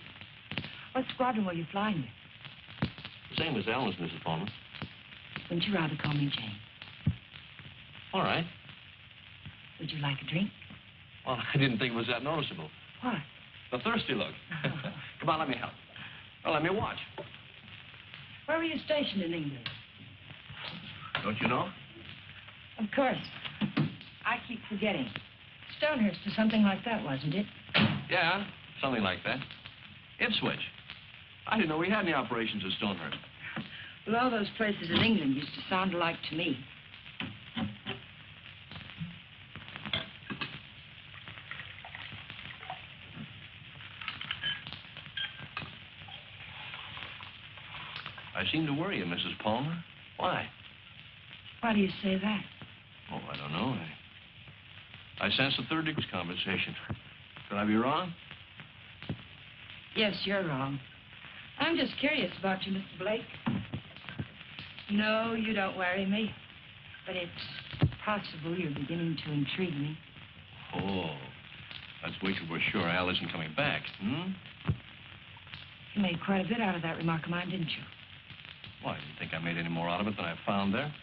What squadron were you flying with? The same as Alan's, Mrs. Palmer. Wouldn't you rather call me Jane? All right. Would you like a drink? Well, I didn't think it was that noticeable. What? The thirsty look. Oh. [LAUGHS] Come on, let me help. Well, let me watch. Where were you stationed in England? Don't you know? Of course. I keep forgetting. Stonehurst or something like that, wasn't it? Yeah, something like that. Ipswich. I didn't know we had any operations at Stonehurst. Well, all those places in England used to sound alike to me. I seem to worry you, Mrs. Palmer. Why? Why do you say that? I don't know. I, I sense a third degree conversation. Could I be wrong? Yes, you're wrong. I'm just curious about you, Mr. Blake. No, you don't worry me. But it's possible you're beginning to intrigue me. Oh, that's wait till we're sure Al isn't coming back, hmm? You made quite a bit out of that remark of mine, didn't you? Why, I didn't think I made any more out of it than I found there.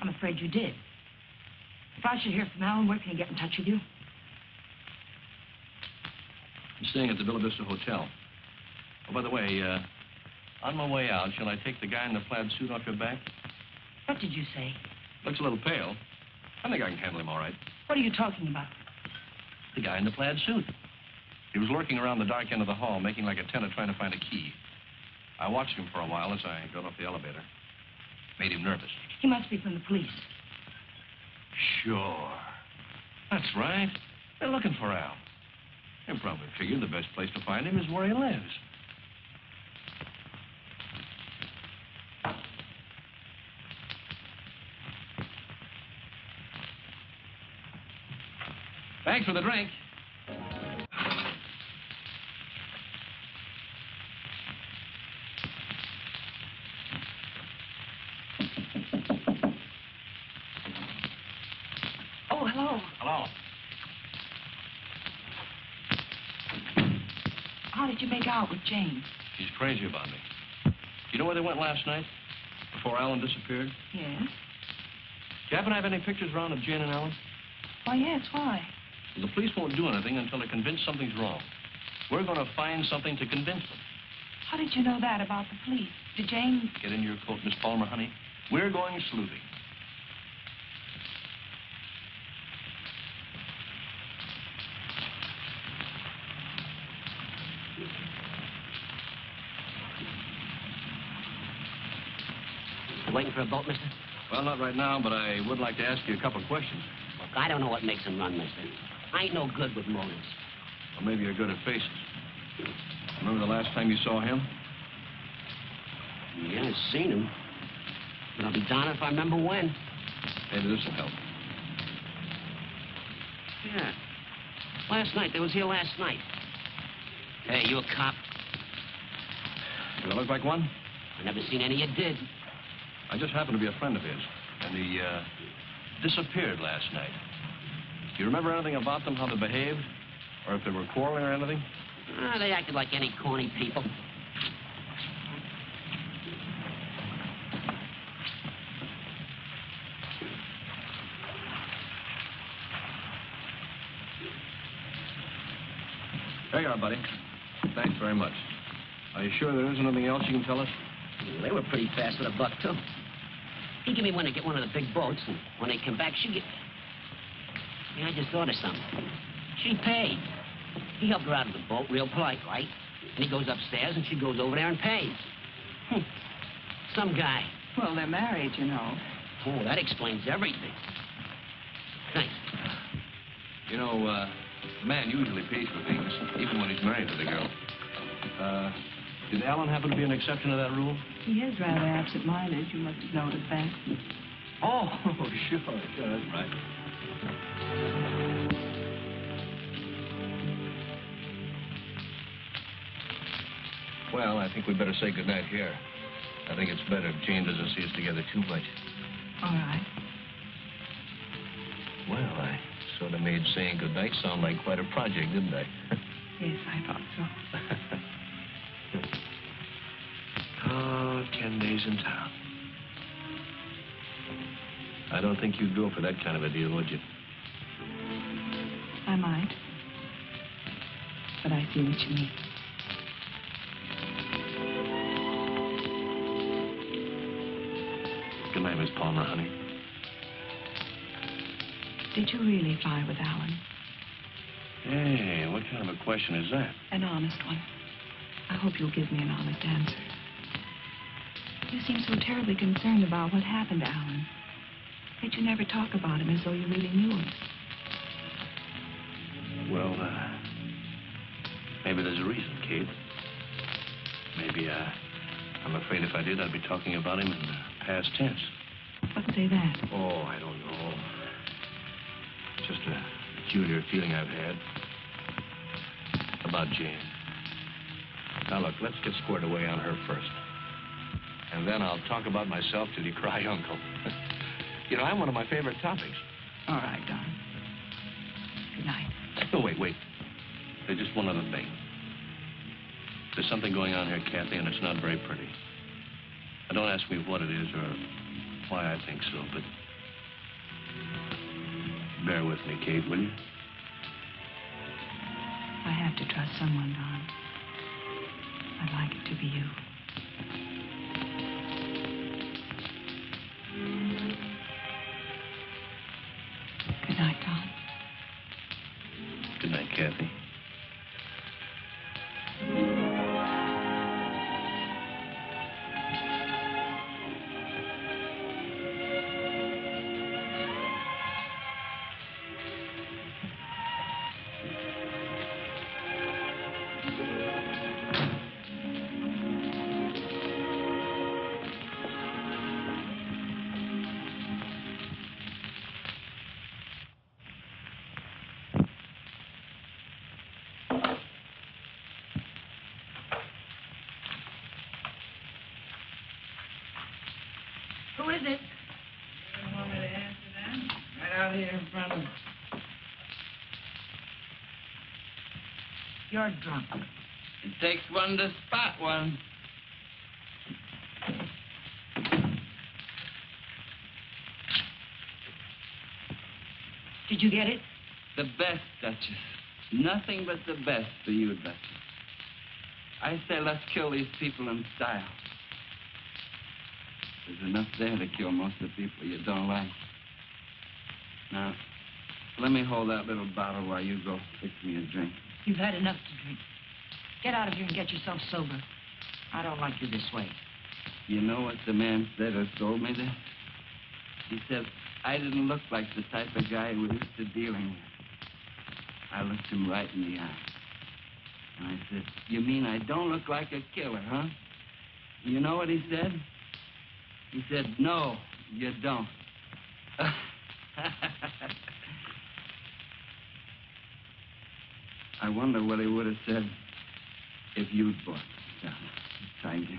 I'm afraid you did. If I should hear from Alan, where can he get in touch with you? I'm staying at the Villa Vista Hotel. Oh, by the way, uh, on my way out, shall I take the guy in the plaid suit off your back? What did you say? Looks a little pale. I think I can handle him all right. What are you talking about? The guy in the plaid suit. He was lurking around the dark end of the hall, making like a tenant trying to find a key. I watched him for a while as I got off the elevator. Made him nervous. He must be from the police. Sure. That's right. They're looking for Al. They probably figured the best place to find him is where he lives. Thanks for the drink. Oh, hello. Hello. How did you make out with Jane? She's crazy about me. You know where they went last night? Before Alan disappeared? Yes. Do you happen to have any pictures around of Jane and Alan? Why, yes. Why? The police won't do anything until they're convinced something's wrong. We're going to find something to convince them. How did you know that about the police? Did Jane... Get in your coat, Miss Palmer, honey. We're going sleuthing. Boat, mister? Well, not right now, but I would like to ask you a couple of questions. Look, I don't know what makes him run, mister. I ain't no good with motives. Well, maybe you're good at faces. Remember the last time you saw him? Yeah, I've seen him. But I'll be darned if I remember when. Maybe this will help. Yeah. Last night. They was here last night. Hey, you a cop? Do I look like one? I never seen any you did. I just happened to be a friend of his, and he uh, disappeared last night. Do you remember anything about them, how they behaved? Or if they were quarreling or anything? Ah, they acted like any corny people. There you are, buddy. Thanks very much. Are you sure there isn't anything else you can tell us? They were pretty fast with a buck, too. He gave me one to get one of the big boats, and when they come back, she get... Yeah, I just thought of something. She paid. He helped her out of the boat, real polite, right? And he goes upstairs, and she goes over there and pays. Hmm. Some guy. Well, they're married, you know. Oh, that explains everything. Thanks. You know, uh, a man usually pays for things, even when he's married to the girl. Uh, did Alan happen to be an exception to that rule? He is rather absent-minded. You must have noticed that. Oh, [LAUGHS] sure, sure, that's right. Well, I think we'd better say goodnight here. I think it's better if Jane doesn't see us together too much. All right. Well, I sort of made saying goodnight sound like quite a project, didn't I? [LAUGHS] Yes, I thought so. [LAUGHS] oh, ten days in town. I don't think you'd go for that kind of a deal, would you? I might. But I see what you mean. Good night, Miss Palmer, honey. Did you really fly with Alan? Hey, what kind of a question is that? An honest one. I hope you'll give me an honest answer. You seem so terribly concerned about what happened to Alan. Yet you never talk about him as though you really knew him. Well, uh, maybe there's a reason, Kate. Maybe, uh, I'm afraid if I did, I'd be talking about him in the past tense. What say that? Oh, I don't know. Just a peculiar feeling I've had about Jane. Now, look, let's get squared away on her first. And then I'll talk about myself till you cry [LAUGHS] uncle. you know, I'm one of my favorite topics. All right, Don. Good night. Oh, wait, wait. There's just one other thing. There's something going on here, Kathy, and it's not very pretty. Now, don't ask me what it is or why I think so, but bear with me, Kate, will you? I have to trust someone, Don. I'd like it to be you. You're drunk. It takes one to spot one. Did you get it? The best, Duchess. Nothing but the best for you, Duchess. I say let's kill these people in style. There's enough there to kill most of the people you don't like. Now, let me hold that little bottle while you go fix me a drink. You've had enough to drink. Get out of here and get yourself sober. I don't like you this way. You know what the man said who told me this? He said I didn't look like the type of guy we're used to dealing with. I looked him right in the eye. And I said, You mean I don't look like a killer, huh? You know what he said? He said, No, you don't. [LAUGHS] I wonder what he would have said if you'd bought down. Thank you.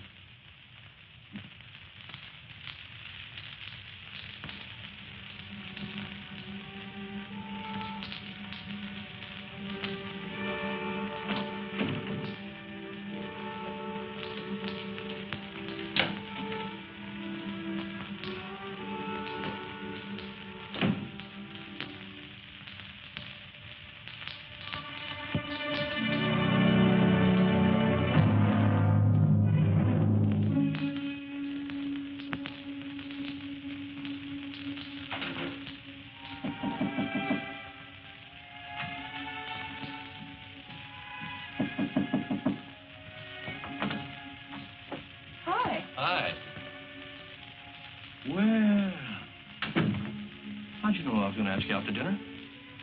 Ask you out to dinner?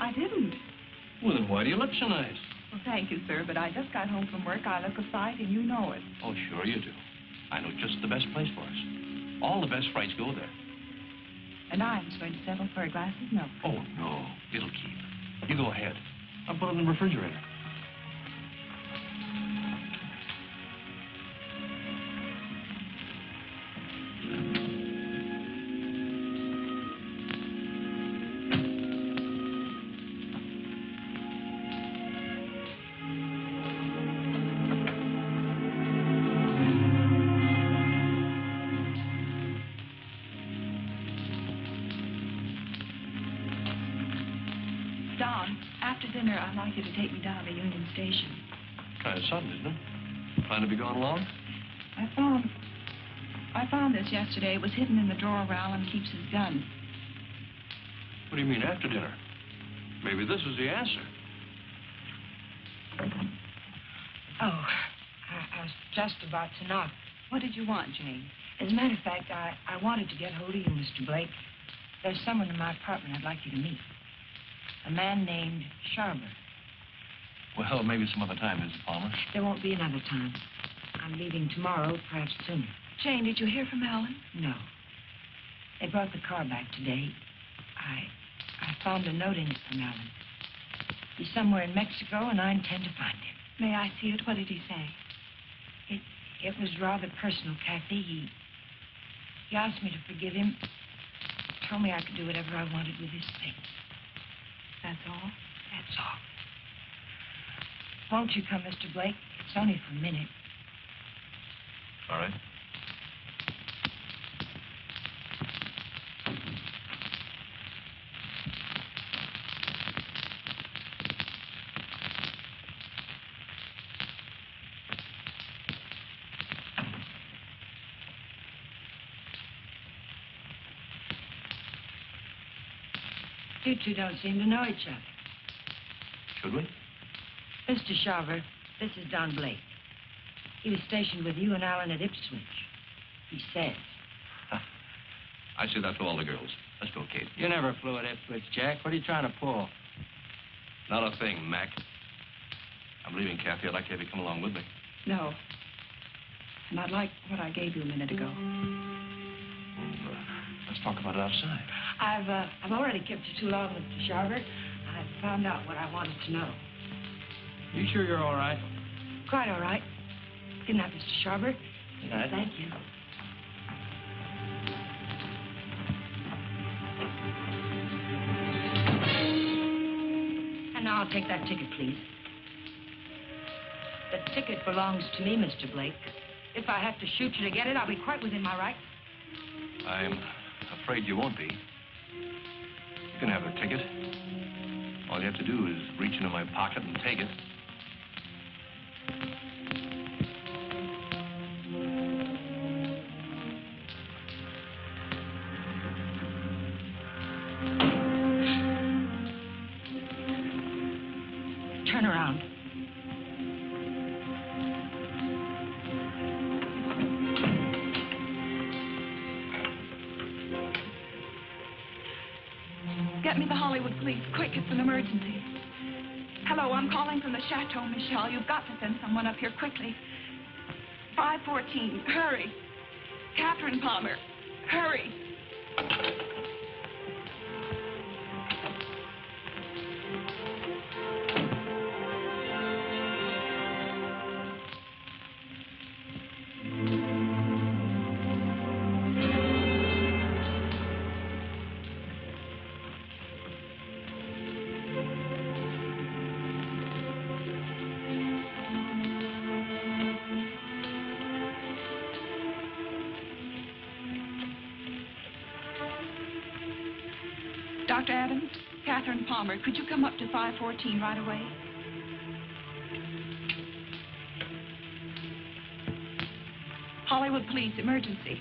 I didn't. Well, then why do you look so nice? Well, thank you, sir, but I just got home from work. I look a sight, and you know it. Oh, sure you do. I know just the best place for us. All the best frights go there. And I was going to settle for a glass of milk. Oh, no. It'll keep. You go ahead. I'll put it in the refrigerator. Was hidden in the drawer where Alan keeps his gun. What do you mean after dinner? Maybe this is the answer. Oh, I, I was just about to knock. What did you want, Jane? As a matter of fact, I, I wanted to get hold of you, Mr. Blake. There's someone in my apartment I'd like you to meet. A man named Sharber. Well, maybe some other time, Mrs. Palmer. There won't be another time. I'm leaving tomorrow, perhaps sooner. Jane, did you hear from Alan? No. They brought the car back today. I I found a note in it from Alan. He's somewhere in Mexico, and I intend to find him. May I see it? What did he say? It it was rather personal, Kathy. He he asked me to forgive him. Told me I could do whatever I wanted with his things. That's all? That's all. Won't you come, Mr. Blake? It's only for a minute. All right. Two don't seem to know each other. Should we? Mr. Sharver, this is Don Blake. He was stationed with you and Alan at Ipswich. He says. [LAUGHS] I say that to all the girls. Let's go, Kate. You never flew at Ipswich, Jack. What are you trying to pull? Not a thing, Mac. I'm leaving, Kathy. I'd like to have you come along with me. No. And I'd like what I gave you a minute ago. Well, uh, let's talk about it outside. I've, uh, I've already kept you too long, Mr. Sharver. I've found out what I wanted to know. You sure you're all right? Quite all right. Good night, Mr. Sharver. Good night. Thank you. And now I'll take that ticket, please. The ticket belongs to me, Mr. Blake. If I have to shoot you to get it, I'll be quite within my rights. I'm afraid you won't be. You can have the ticket. All you have to do is reach into my pocket and take it. Quickly. 514, hurry. Catherine Palmer, Catherine Palmer, could you come up to 514 right away? Hollywood Police, emergency.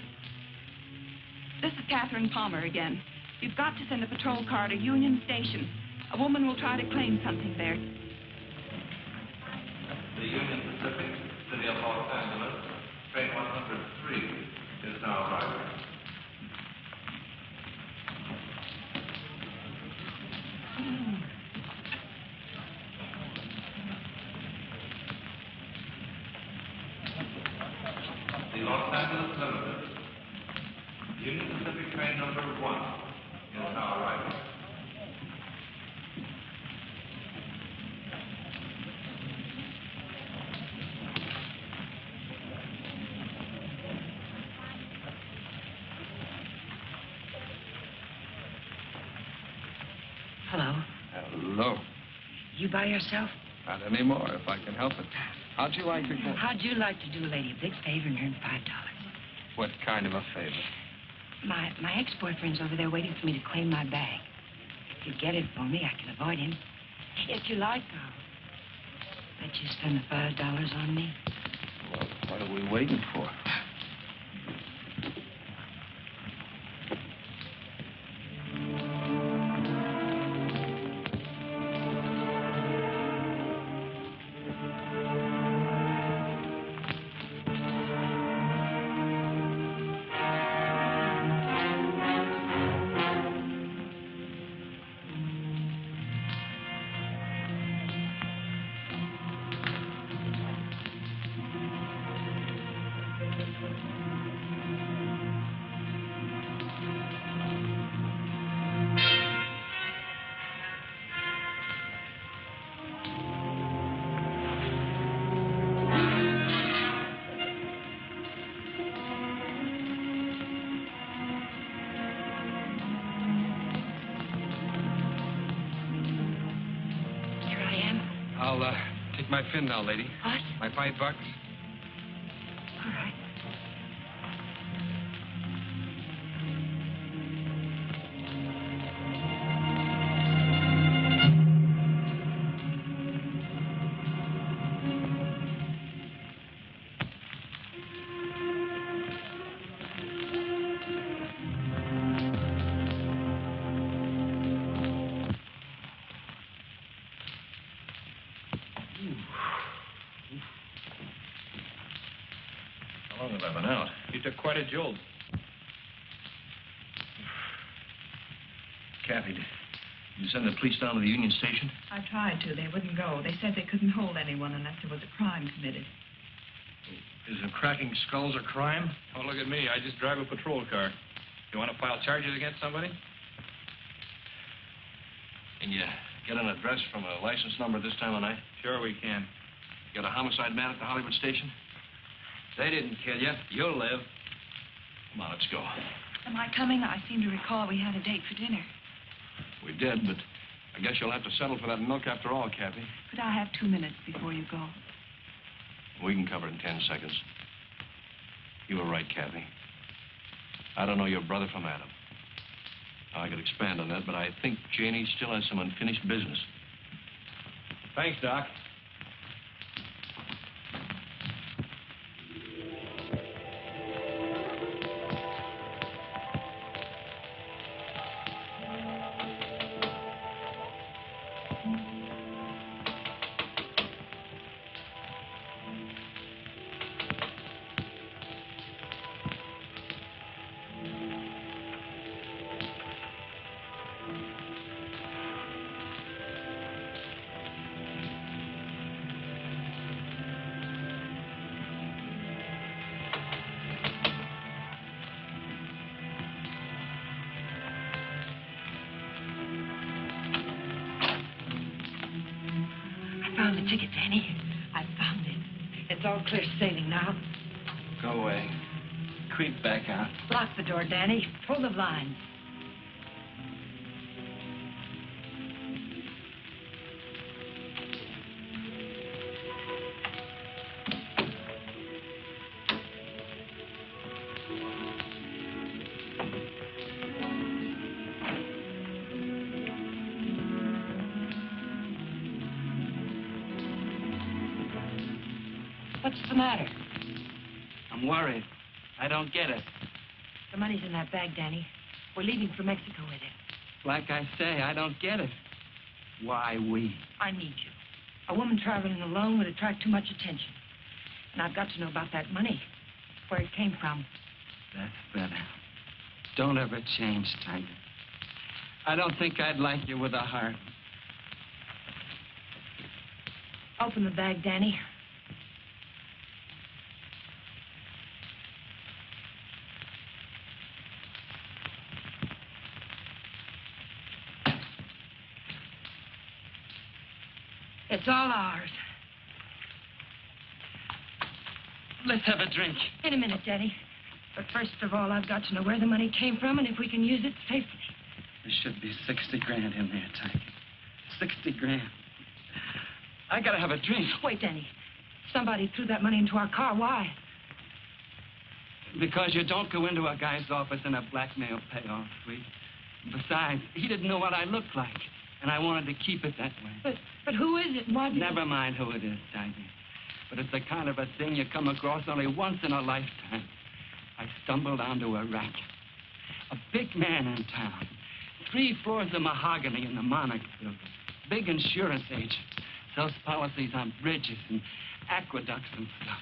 This is Catherine Palmer again. You've got to send a patrol car to Union Station. A woman will try to claim something there. The Union Pacific, City of Los Angeles, train 103 is now arriving. The Los Angeles Limited, Union Pacific train number one is now arriving. Hello. Hello. You by yourself? Not anymore, if I can help it. How'd you like to go? How'd you like to do a lady a big favor and earn five dollars? What kind of a favor? My my ex-boyfriend's over there waiting for me to claim my bag. If you get it for me, I can avoid him. If you like, I'll let you spend the five dollars on me. Well, what are we waiting for? Fin now, lady. What? My five bucks. Took quite a jolt. Kathy, did you send the police down to the Union Station? I tried to. They wouldn't go. They said they couldn't hold anyone unless there was a crime committed. Isn't cracking skulls a crime? Oh, look at me. I just drive a patrol car. You want to file charges against somebody? Can you get an address from a license number this time of night? Sure we can. You Got a homicide man at the Hollywood station? They didn't kill you. You'll live. Come on, let's go. Am I coming? I seem to recall we had a date for dinner. We did, but I guess you'll have to settle for that milk after all, Kathy. Could I have two minutes before you go? We can cover it in ten seconds. You were right, Kathy. I don't know your brother from Adam. I could expand on that, but I think Janie still has some unfinished business. Thanks, Doc. Bag, Danny. We're leaving for Mexico with it. Like I say, I don't get it. Why we? I need you. A woman traveling alone would attract too much attention. And I've got to know about that money, where it came from. That's better. Don't ever change, Tiger. I don't think I'd like you with a heart. Open the bag, Danny. It's all ours. Let's have a drink. In a minute, Danny. But first of all, I've got to know where the money came from and if we can use it safely. There should be 60 grand in there, Tiger. 60 grand. I gotta have a drink. Wait, Danny. Somebody threw that money into our car. Why? Because you don't go into a guy's office in a blackmail payoff suite. Besides, he didn't know what I looked like. And I wanted to keep it that way. But, but who is it? What? Never mind who it is, Tiger. But it's the kind of a thing you come across only once in a lifetime. I stumbled onto a rat. A big man in town. Three floors of mahogany in the Monarch building. Big insurance agent. Sells policies on bridges and aqueducts and stuff.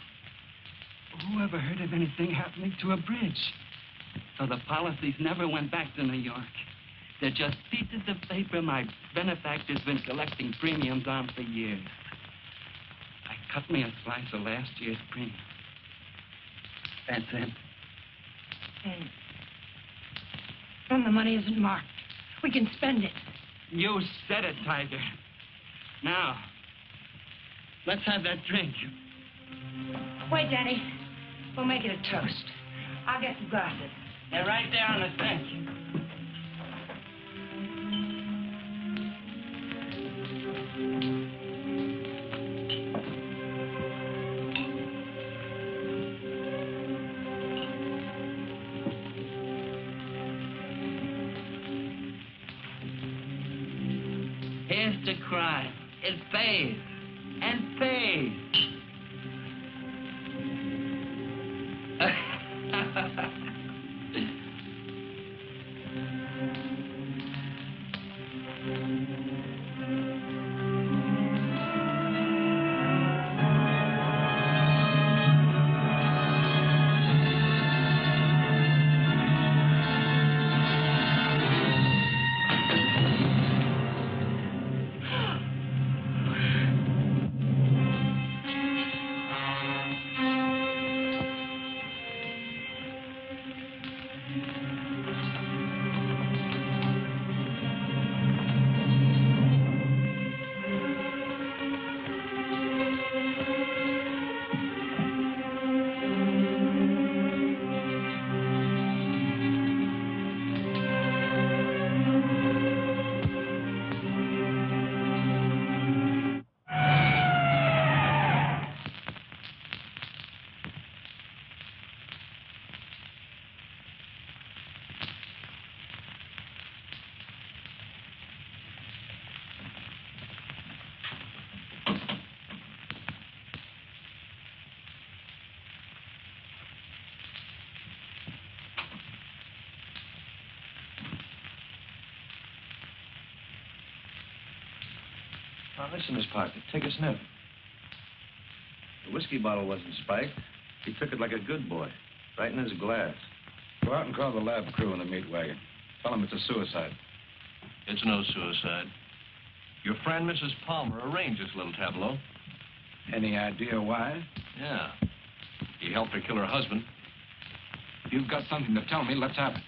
Who ever heard of anything happening to a bridge? So the policies never went back to New York. They're just pieces of paper my benefactor's been collecting premiums on for years. I cut me a slice of last year's premium. That's it. And, and the money isn't marked. We can spend it. You said it, Tiger. Now, let's have that drink. Wait, Danny. We'll make it a toast. I'll get some glasses. They're right there on the bench. Here's to Now, listen, Miss Parker, take a sniff. The whiskey bottle wasn't spiked. He took it like a good boy, right in his glass. Go out and call the lab crew in the meat wagon. Tell them it's a suicide. It's no suicide. Your friend, Mrs. Palmer, arranged this little tableau. Any idea why? Yeah. He helped her kill her husband. If you've got something to tell me, let's have it.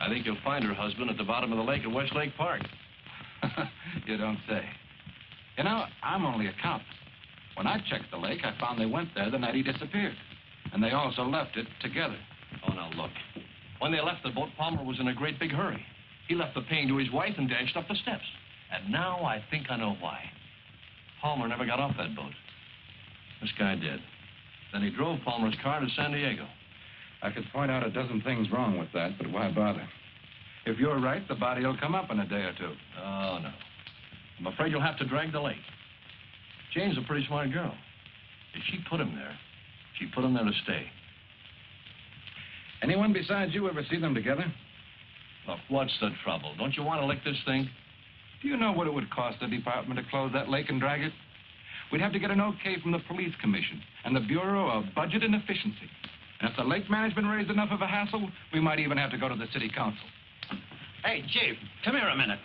I think you'll find her husband at the bottom of the lake at Westlake Park. You don't say. You know, I'm only a cop. When I checked the lake, I found they went there the night he disappeared. And they also left it together. Oh, now look. When they left the boat, Palmer was in a great big hurry. He left the pain to his wife and dashed up the steps. And now I think I know why. Palmer never got off that boat. This guy did. Then he drove Palmer's car to San Diego. I could point out a dozen things wrong with that, but why bother? If you're right, the body will come up in a day or two. Oh, no. I'm afraid you'll have to drag the lake. Jane's a pretty smart girl. If she put him there, she put him there to stay. Anyone besides you ever see them together? Look, what's the trouble? Don't you want to lick this thing? Do you know what it would cost the department to close that lake and drag it? We'd have to get an okay from the police commission and the Bureau of Budget and Efficiency. And if the lake management raised enough of a hassle, we might even have to go to the city council. Hey, Chief, come here a minute.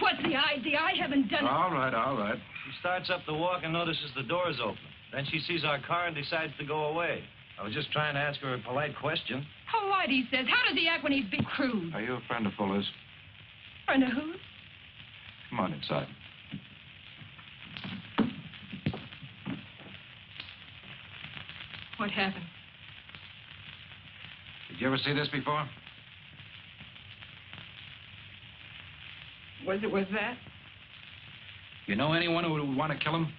What's the idea? I haven't done All right, all right. She starts up the walk and notices the door's open. Then she sees our car and decides to go away. I was just trying to ask her a polite question. How right, he says. How does he act when he's big crude? Are you a friend of Fuller's? Friend of whose? Come on inside. What happened? Did you ever see this before? Was it was that? You know anyone who would want to kill him?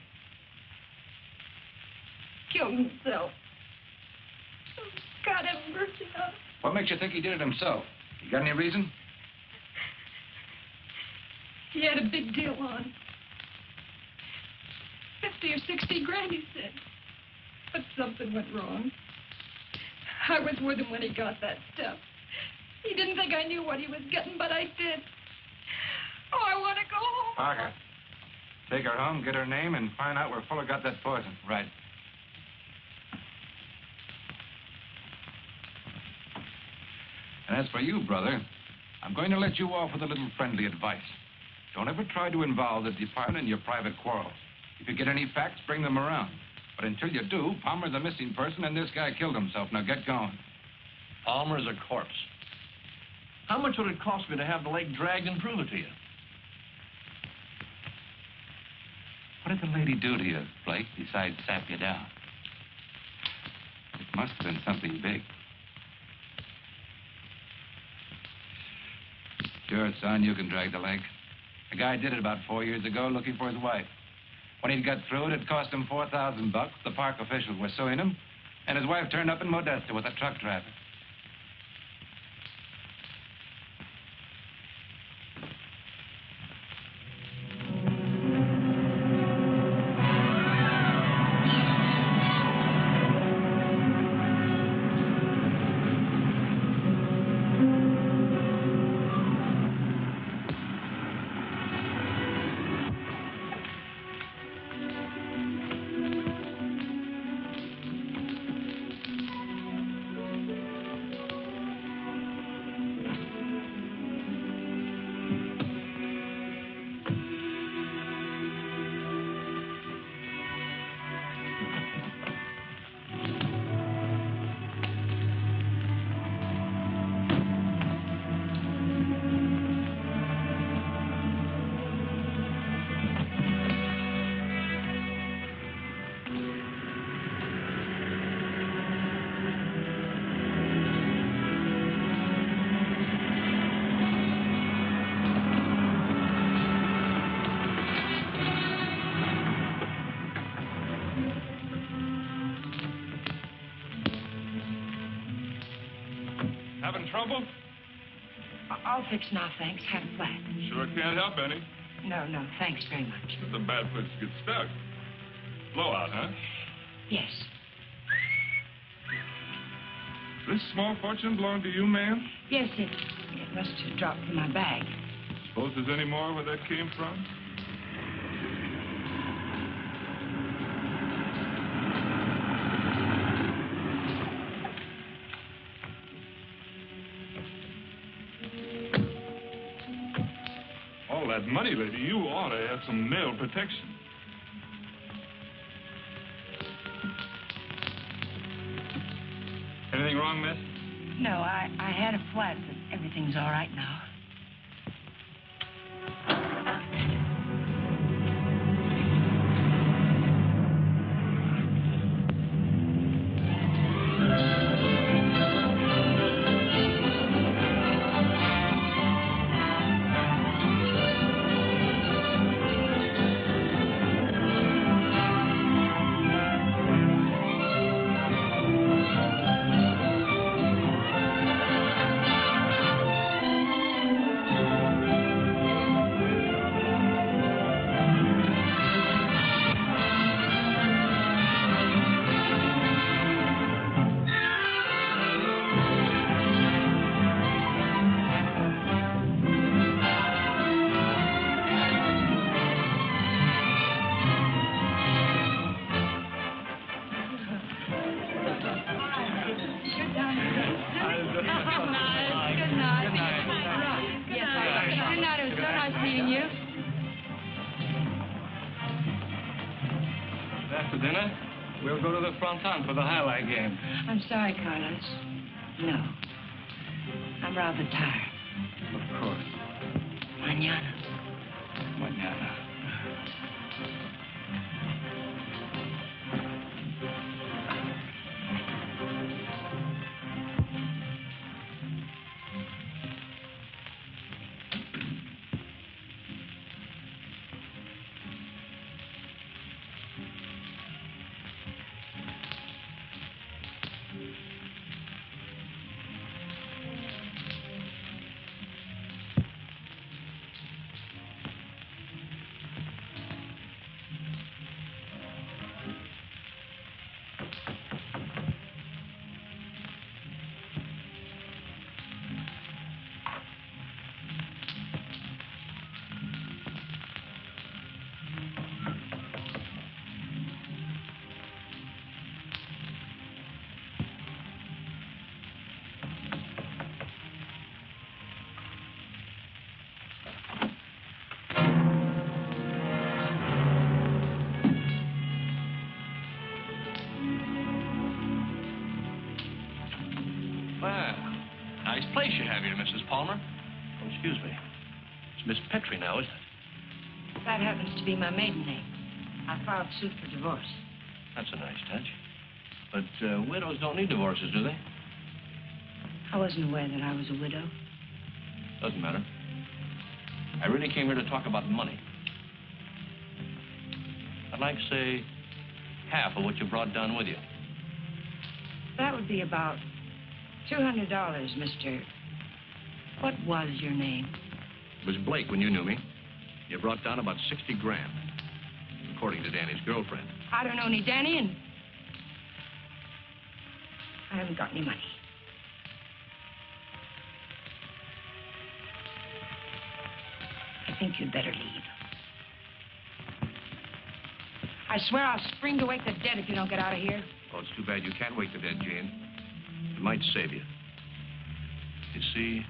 Killed himself. God have mercy on him. What makes you think he did it himself? You got any reason? He had a big deal on. Fifty or sixty grand, he said. But something went wrong. I was with him when he got that stuff. He didn't think I knew what he was getting, but I did. Oh, I want to go home. Parker, take her home, get her name, and find out where Fuller got that poison. Right. And as for you, brother, I'm going to let you off with a little friendly advice. Don't ever try to involve the department in your private quarrels. If you get any facts, bring them around. But until you do, Palmer's a missing person, and this guy killed himself. Now get going. Palmer's a corpse. How much would it cost me to have the leg dragged and prove it to you? What did the lady do to you, Blake, besides sap you down? It must have been something big. Sure, son, you can drag the leg. A guy did it about four years ago looking for his wife. When he'd got through, it had cost him 4000 bucks. The park officials were suing him. And his wife turned up in Modesto with a truck driver. Fix now, thanks. Have a flat. Sure can't help any. No, no, thanks very much. It's a bad place to get stuck. Blowout, huh? Yes. This small fortune belong to you, ma'am? Yes, it, it must have dropped from my bag. Suppose there's any more where that came from? That money, lady, you ought to have some mail protection. Anything wrong, miss? No, I, I had a flat, but everything's all right now. Sorry, Carlos. Be my maiden name. I filed suit for divorce. That's a nice touch. But uh, widows don't need divorces, do they? I wasn't aware that I was a widow. Doesn't matter. I really came here to talk about money. I'd like, to say, half of what you brought down with you. That would be about $200, Mr. What was your name? It was Blake when you knew me. You brought down about 60 grand, according to Danny's girlfriend. I don't know any Danny, and I haven't got any money. I think you'd better leave. I swear I'll spring to wake the dead if you don't get out of here. Oh, it's too bad you can't wake the dead, Jane. It might save you. You see,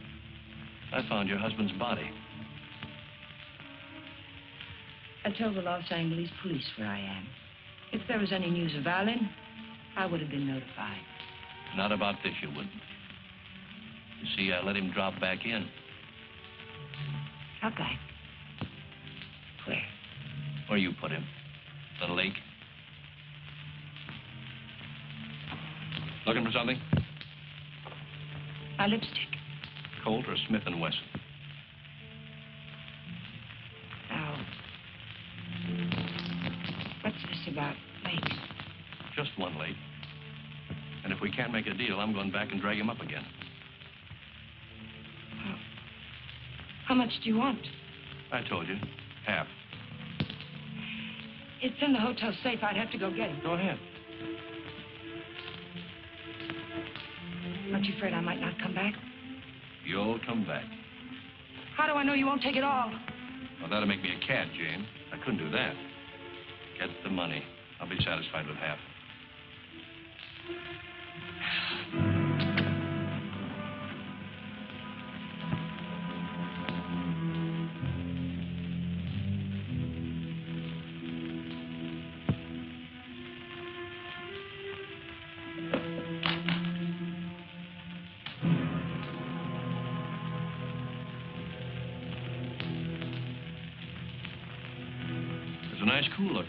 I found your husband's body. I told the Los Angeles police where I am. If there was any news of Alan, I would have been notified. Not about this, you wouldn't. You see, I let him drop back in. Okay. Where? Where you put him? The lake. Looking for something? My lipstick. Colt or Smith and Wesson? About? Just one lake. And if we can't make a deal, I'm going back and drag him up again. How much do you want? I told you. Half. It's in the hotel safe. I'd have to go get it. Go ahead. Aren't you afraid I might not come back? You'll come back. How do I know you won't take it all? Well, that'll make me a cad, Jane. I couldn't do that. Get the money. I'll be satisfied with half.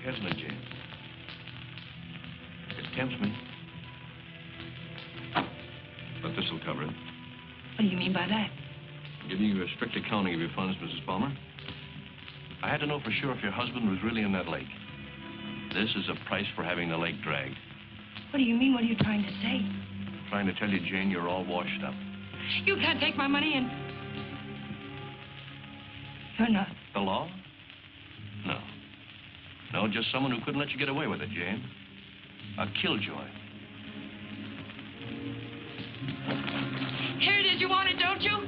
Hasn't it, Jane? It tempts me. But this'll cover it. What do you mean by that? Giving you a strict accounting of your funds, Mrs. Palmer. I had to know for sure if your husband was really in that lake. This is a price for having the lake dragged. What do you mean? What are you trying to say? I'm Trying to tell you, Jane, you're all washed up. You can't take my money and... You're not. The law? No. Just someone who couldn't let you get away with it, Jane. A killjoy. Here it is. You want it, don't you?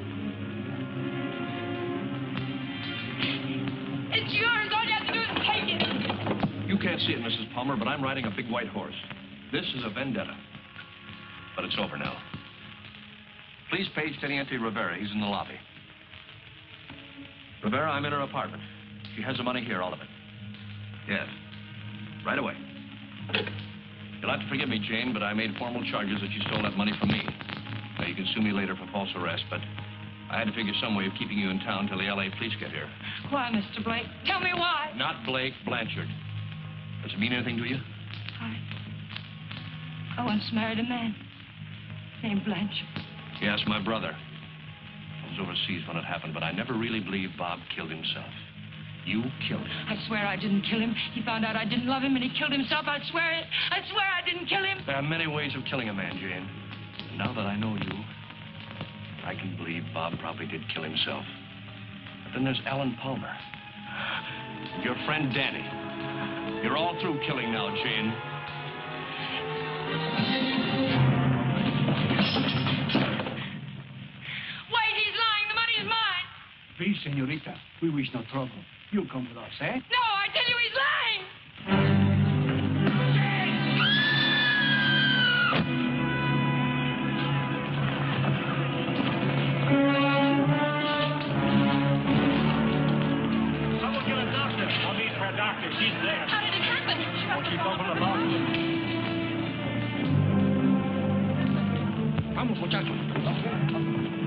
It's yours. All you have to do is take it. You can't see it, Mrs. Palmer, but I'm riding a big white horse. This is a vendetta. But it's over now. Please page Teniente Rivera. He's in the lobby. Rivera, I'm in her apartment. She has the money here, all of it. Yes. Right away. You'll have to forgive me, Jane, but I made formal charges that you stole that money from me. Now, you can sue me later for false arrest, but I had to figure some way of keeping you in town till the L.A. police get here. Why, Mr. Blake? Tell me why. Not Blake, Blanchard. Does it mean anything to you? I... I once married a man named Blanchard. Yes, my brother. I was overseas when it happened, but I never really believed Bob killed himself. You killed him. I swear I didn't kill him. He found out I didn't love him and he killed himself. I swear it. I swear I didn't kill him. There are many ways of killing a man, Jane. And now that I know you, I can believe Bob probably did kill himself. But then there's Alan Palmer. Your friend Danny. You're all through killing now, Jane. Wait, he's lying. The money is mine. Please, senorita, we wish no trouble. You'll come with us, eh? No, I tell you he's lying. Someone get a doctor. I mean, her doctor. She's there. How did it happen? Won't keep bumping about. Vamos, muchachos.